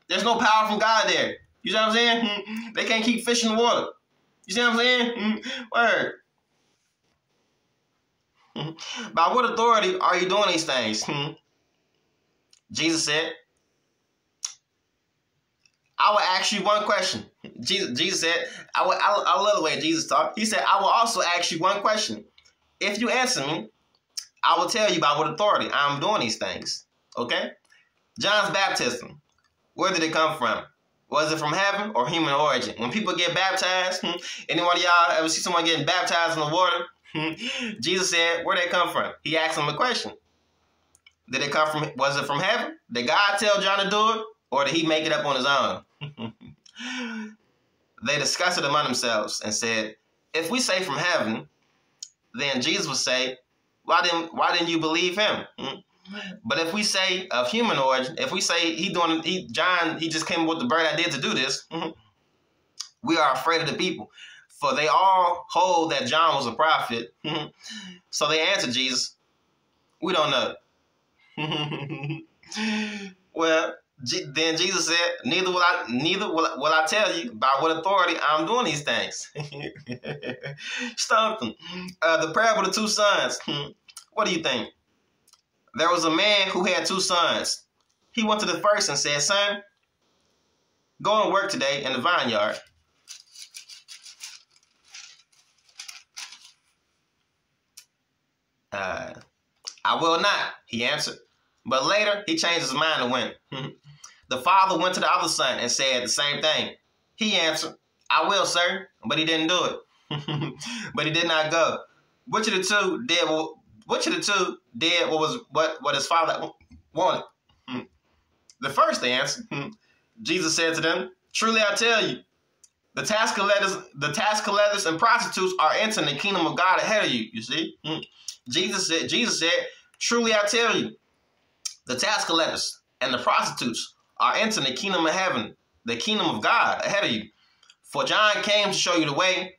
There's no power from God there. You see what I'm saying? They can't keep fish in the water. You see what I'm saying? Word. By what authority are you doing these things? Jesus said, I will ask you one question. Jesus, Jesus said, I, will, I, I love the way Jesus talked. He said, I will also ask you one question. If you answer me, I will tell you by what authority I'm doing these things. Okay? John's baptism, where did it come from? Was it from heaven or human origin? When people get baptized, hmm, anyone of y'all ever see someone getting baptized in the water? Hmm, Jesus said, where did it come from? He asked them a question. Did it come from, was it from heaven? Did God tell John to do it? Or did he make it up on his own? They discussed it among themselves and said, If we say from heaven, then Jesus would say, Why didn't why didn't you believe him? Hmm? But if we say of human origin, if we say he doing he John, he just came with the bright idea to do this, hmm, we are afraid of the people, for they all hold that John was a prophet. so they answered Jesus, We don't know. well, Then Jesus said, "Neither will I, neither will, will I tell you by what authority I'm doing these things." Stumped them. Uh, the parable of the two sons. what do you think? There was a man who had two sons. He went to the first and said, "Son, go and work today in the vineyard." Uh, I will not, he answered. But later, he changed his mind and went. the father went to the other son and said the same thing. He answered, I will, sir, but he didn't do it. but he did not go. Which of the two did which of the two did what was what, what his father wanted? Hmm. The first answer, hmm, Jesus said to them, Truly I tell you, the tax collectors, the tax collectors and prostitutes are entering the kingdom of God ahead of you. You see, hmm. Jesus said, Jesus said, Truly I tell you, the tax collectors and the prostitutes Uh, are entering the kingdom of heaven, the kingdom of God ahead of you. For John came to show you the way.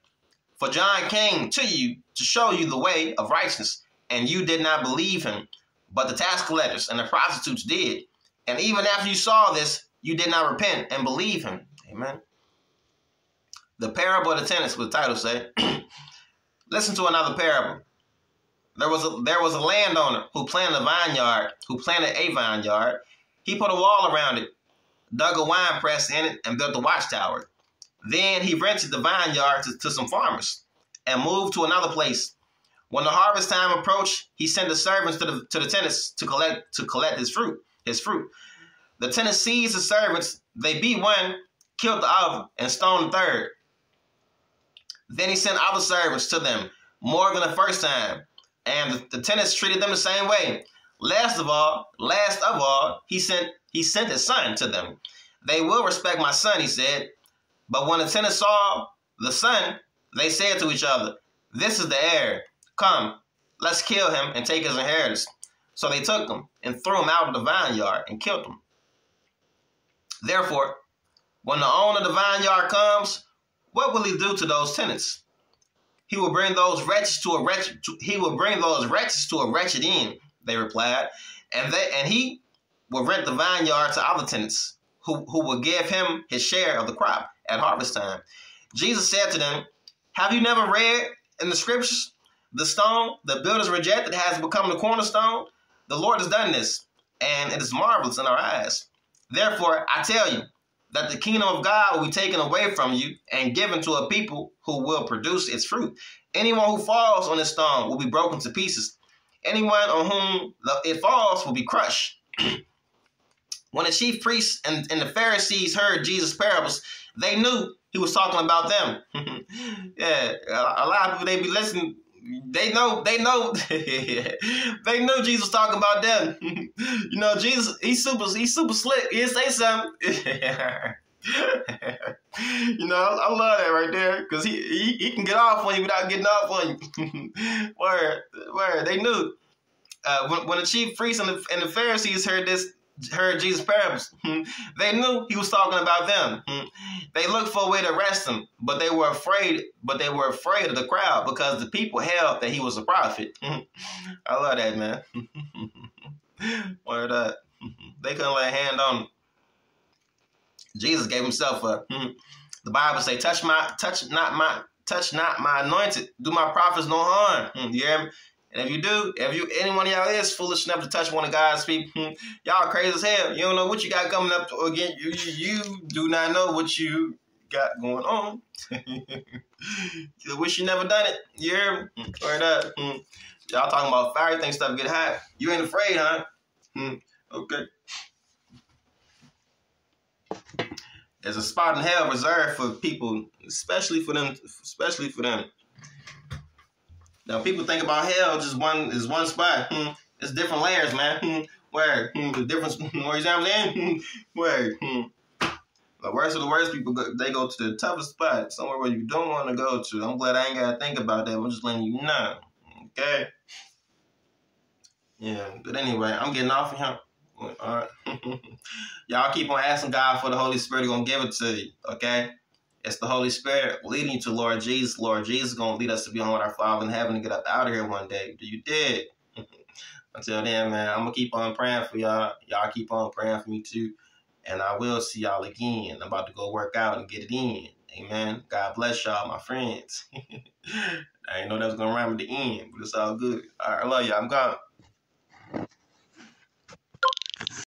For John came to you to show you the way of righteousness, and you did not believe him. But the tax collectors and the prostitutes did. And even after you saw this, you did not repent and believe him. Amen. The parable of the tenants, what the title say. Listen to another parable. There was a, there was a landowner who planted a vineyard, who planted a vineyard. He put a wall around it, dug a wine press in it, and built a watchtower. Then he rented the vineyard to, to some farmers and moved to another place. When the harvest time approached, he sent the servants to the to the tenants to collect to collect his fruit. His fruit. The tenants seized the servants. They beat one, killed the other, and stoned the third. Then he sent other servants to them, more than the first time and the, the tenants treated them the same way. Last of all, last of all, he sent he sent his son to them. They will respect my son, he said. But when the tenants saw the son, they said to each other, This is the heir. Come, let's kill him and take his inheritance. So they took him and threw him out of the vineyard and killed him. Therefore, when the owner of the vineyard comes, what will he do to those tenants? He will bring those wretches to a wretched. He will bring those wretches to a wretched end. They replied, and they and he would rent the vineyard to other tenants, who who will give him his share of the crop at harvest time. Jesus said to them, "Have you never read in the scriptures, the stone the builders rejected has become the cornerstone? The Lord has done this, and it is marvelous in our eyes. Therefore, I tell you." that the kingdom of God will be taken away from you and given to a people who will produce its fruit. Anyone who falls on this stone will be broken to pieces. Anyone on whom it falls will be crushed. when the chief priests and, and the Pharisees heard Jesus' parables, they knew he was talking about them. yeah, a, lot of people they be listening they know they know they knew Jesus was talking about them. you know, Jesus he's super he's super slick. He say something. you know, I, love that right there because he, he he can get off on you without getting off on you. where where they knew. Uh, when, when the chief priests and the, and the Pharisees heard this, heard Jesus' parables. They knew he was talking about them. They looked for a way to arrest him, but they were afraid. But they were afraid of the crowd because the people held that he was a prophet. I love that man. Word up. They couldn't lay a hand on him. Jesus gave himself up. The Bible say, "Touch my, touch not my, touch not my anointed. Do my prophets no harm." You hear me? And if you do, if you anyone of y'all is foolish enough to touch one of God's people, hmm, y'all crazy as hell. You don't know what you got coming up again. You, you do not know what you got going on. you wish you never done it. You hear me? Word up. Hmm. Y'all talking about fire thing stuff get hot. You ain't afraid, huh? Hmm. Okay. There's a spot in hell reserved for people, especially for them, especially for them. Now people think about hell just one is one spot. Hmm. It's different layers, man. Hmm. Where hmm. the difference? Where what I'm saying? Where hmm. the worst of the worst people go, they go to the toughest spot, somewhere where you don't want to go to. I'm glad I ain't gotta think about that. I'm just letting you know. Okay. Yeah, but anyway, I'm getting off of him. All right. Y'all keep on asking God for the Holy Spirit. He's gonna give it to you. Okay. It's the Holy Spirit leading you to Lord Jesus. Lord Jesus is going to lead us to be on with our Father in heaven and get up out of here one day. You did. Until then, man, I'm going to keep on praying for y'all. Y'all keep on praying for me too. And I will see y'all again. I'm about to go work out and get it in. Amen. God bless y'all, my friends. I didn't know that was going to rhyme at the end, but it's all good. All right, I love y'all. I'm gone.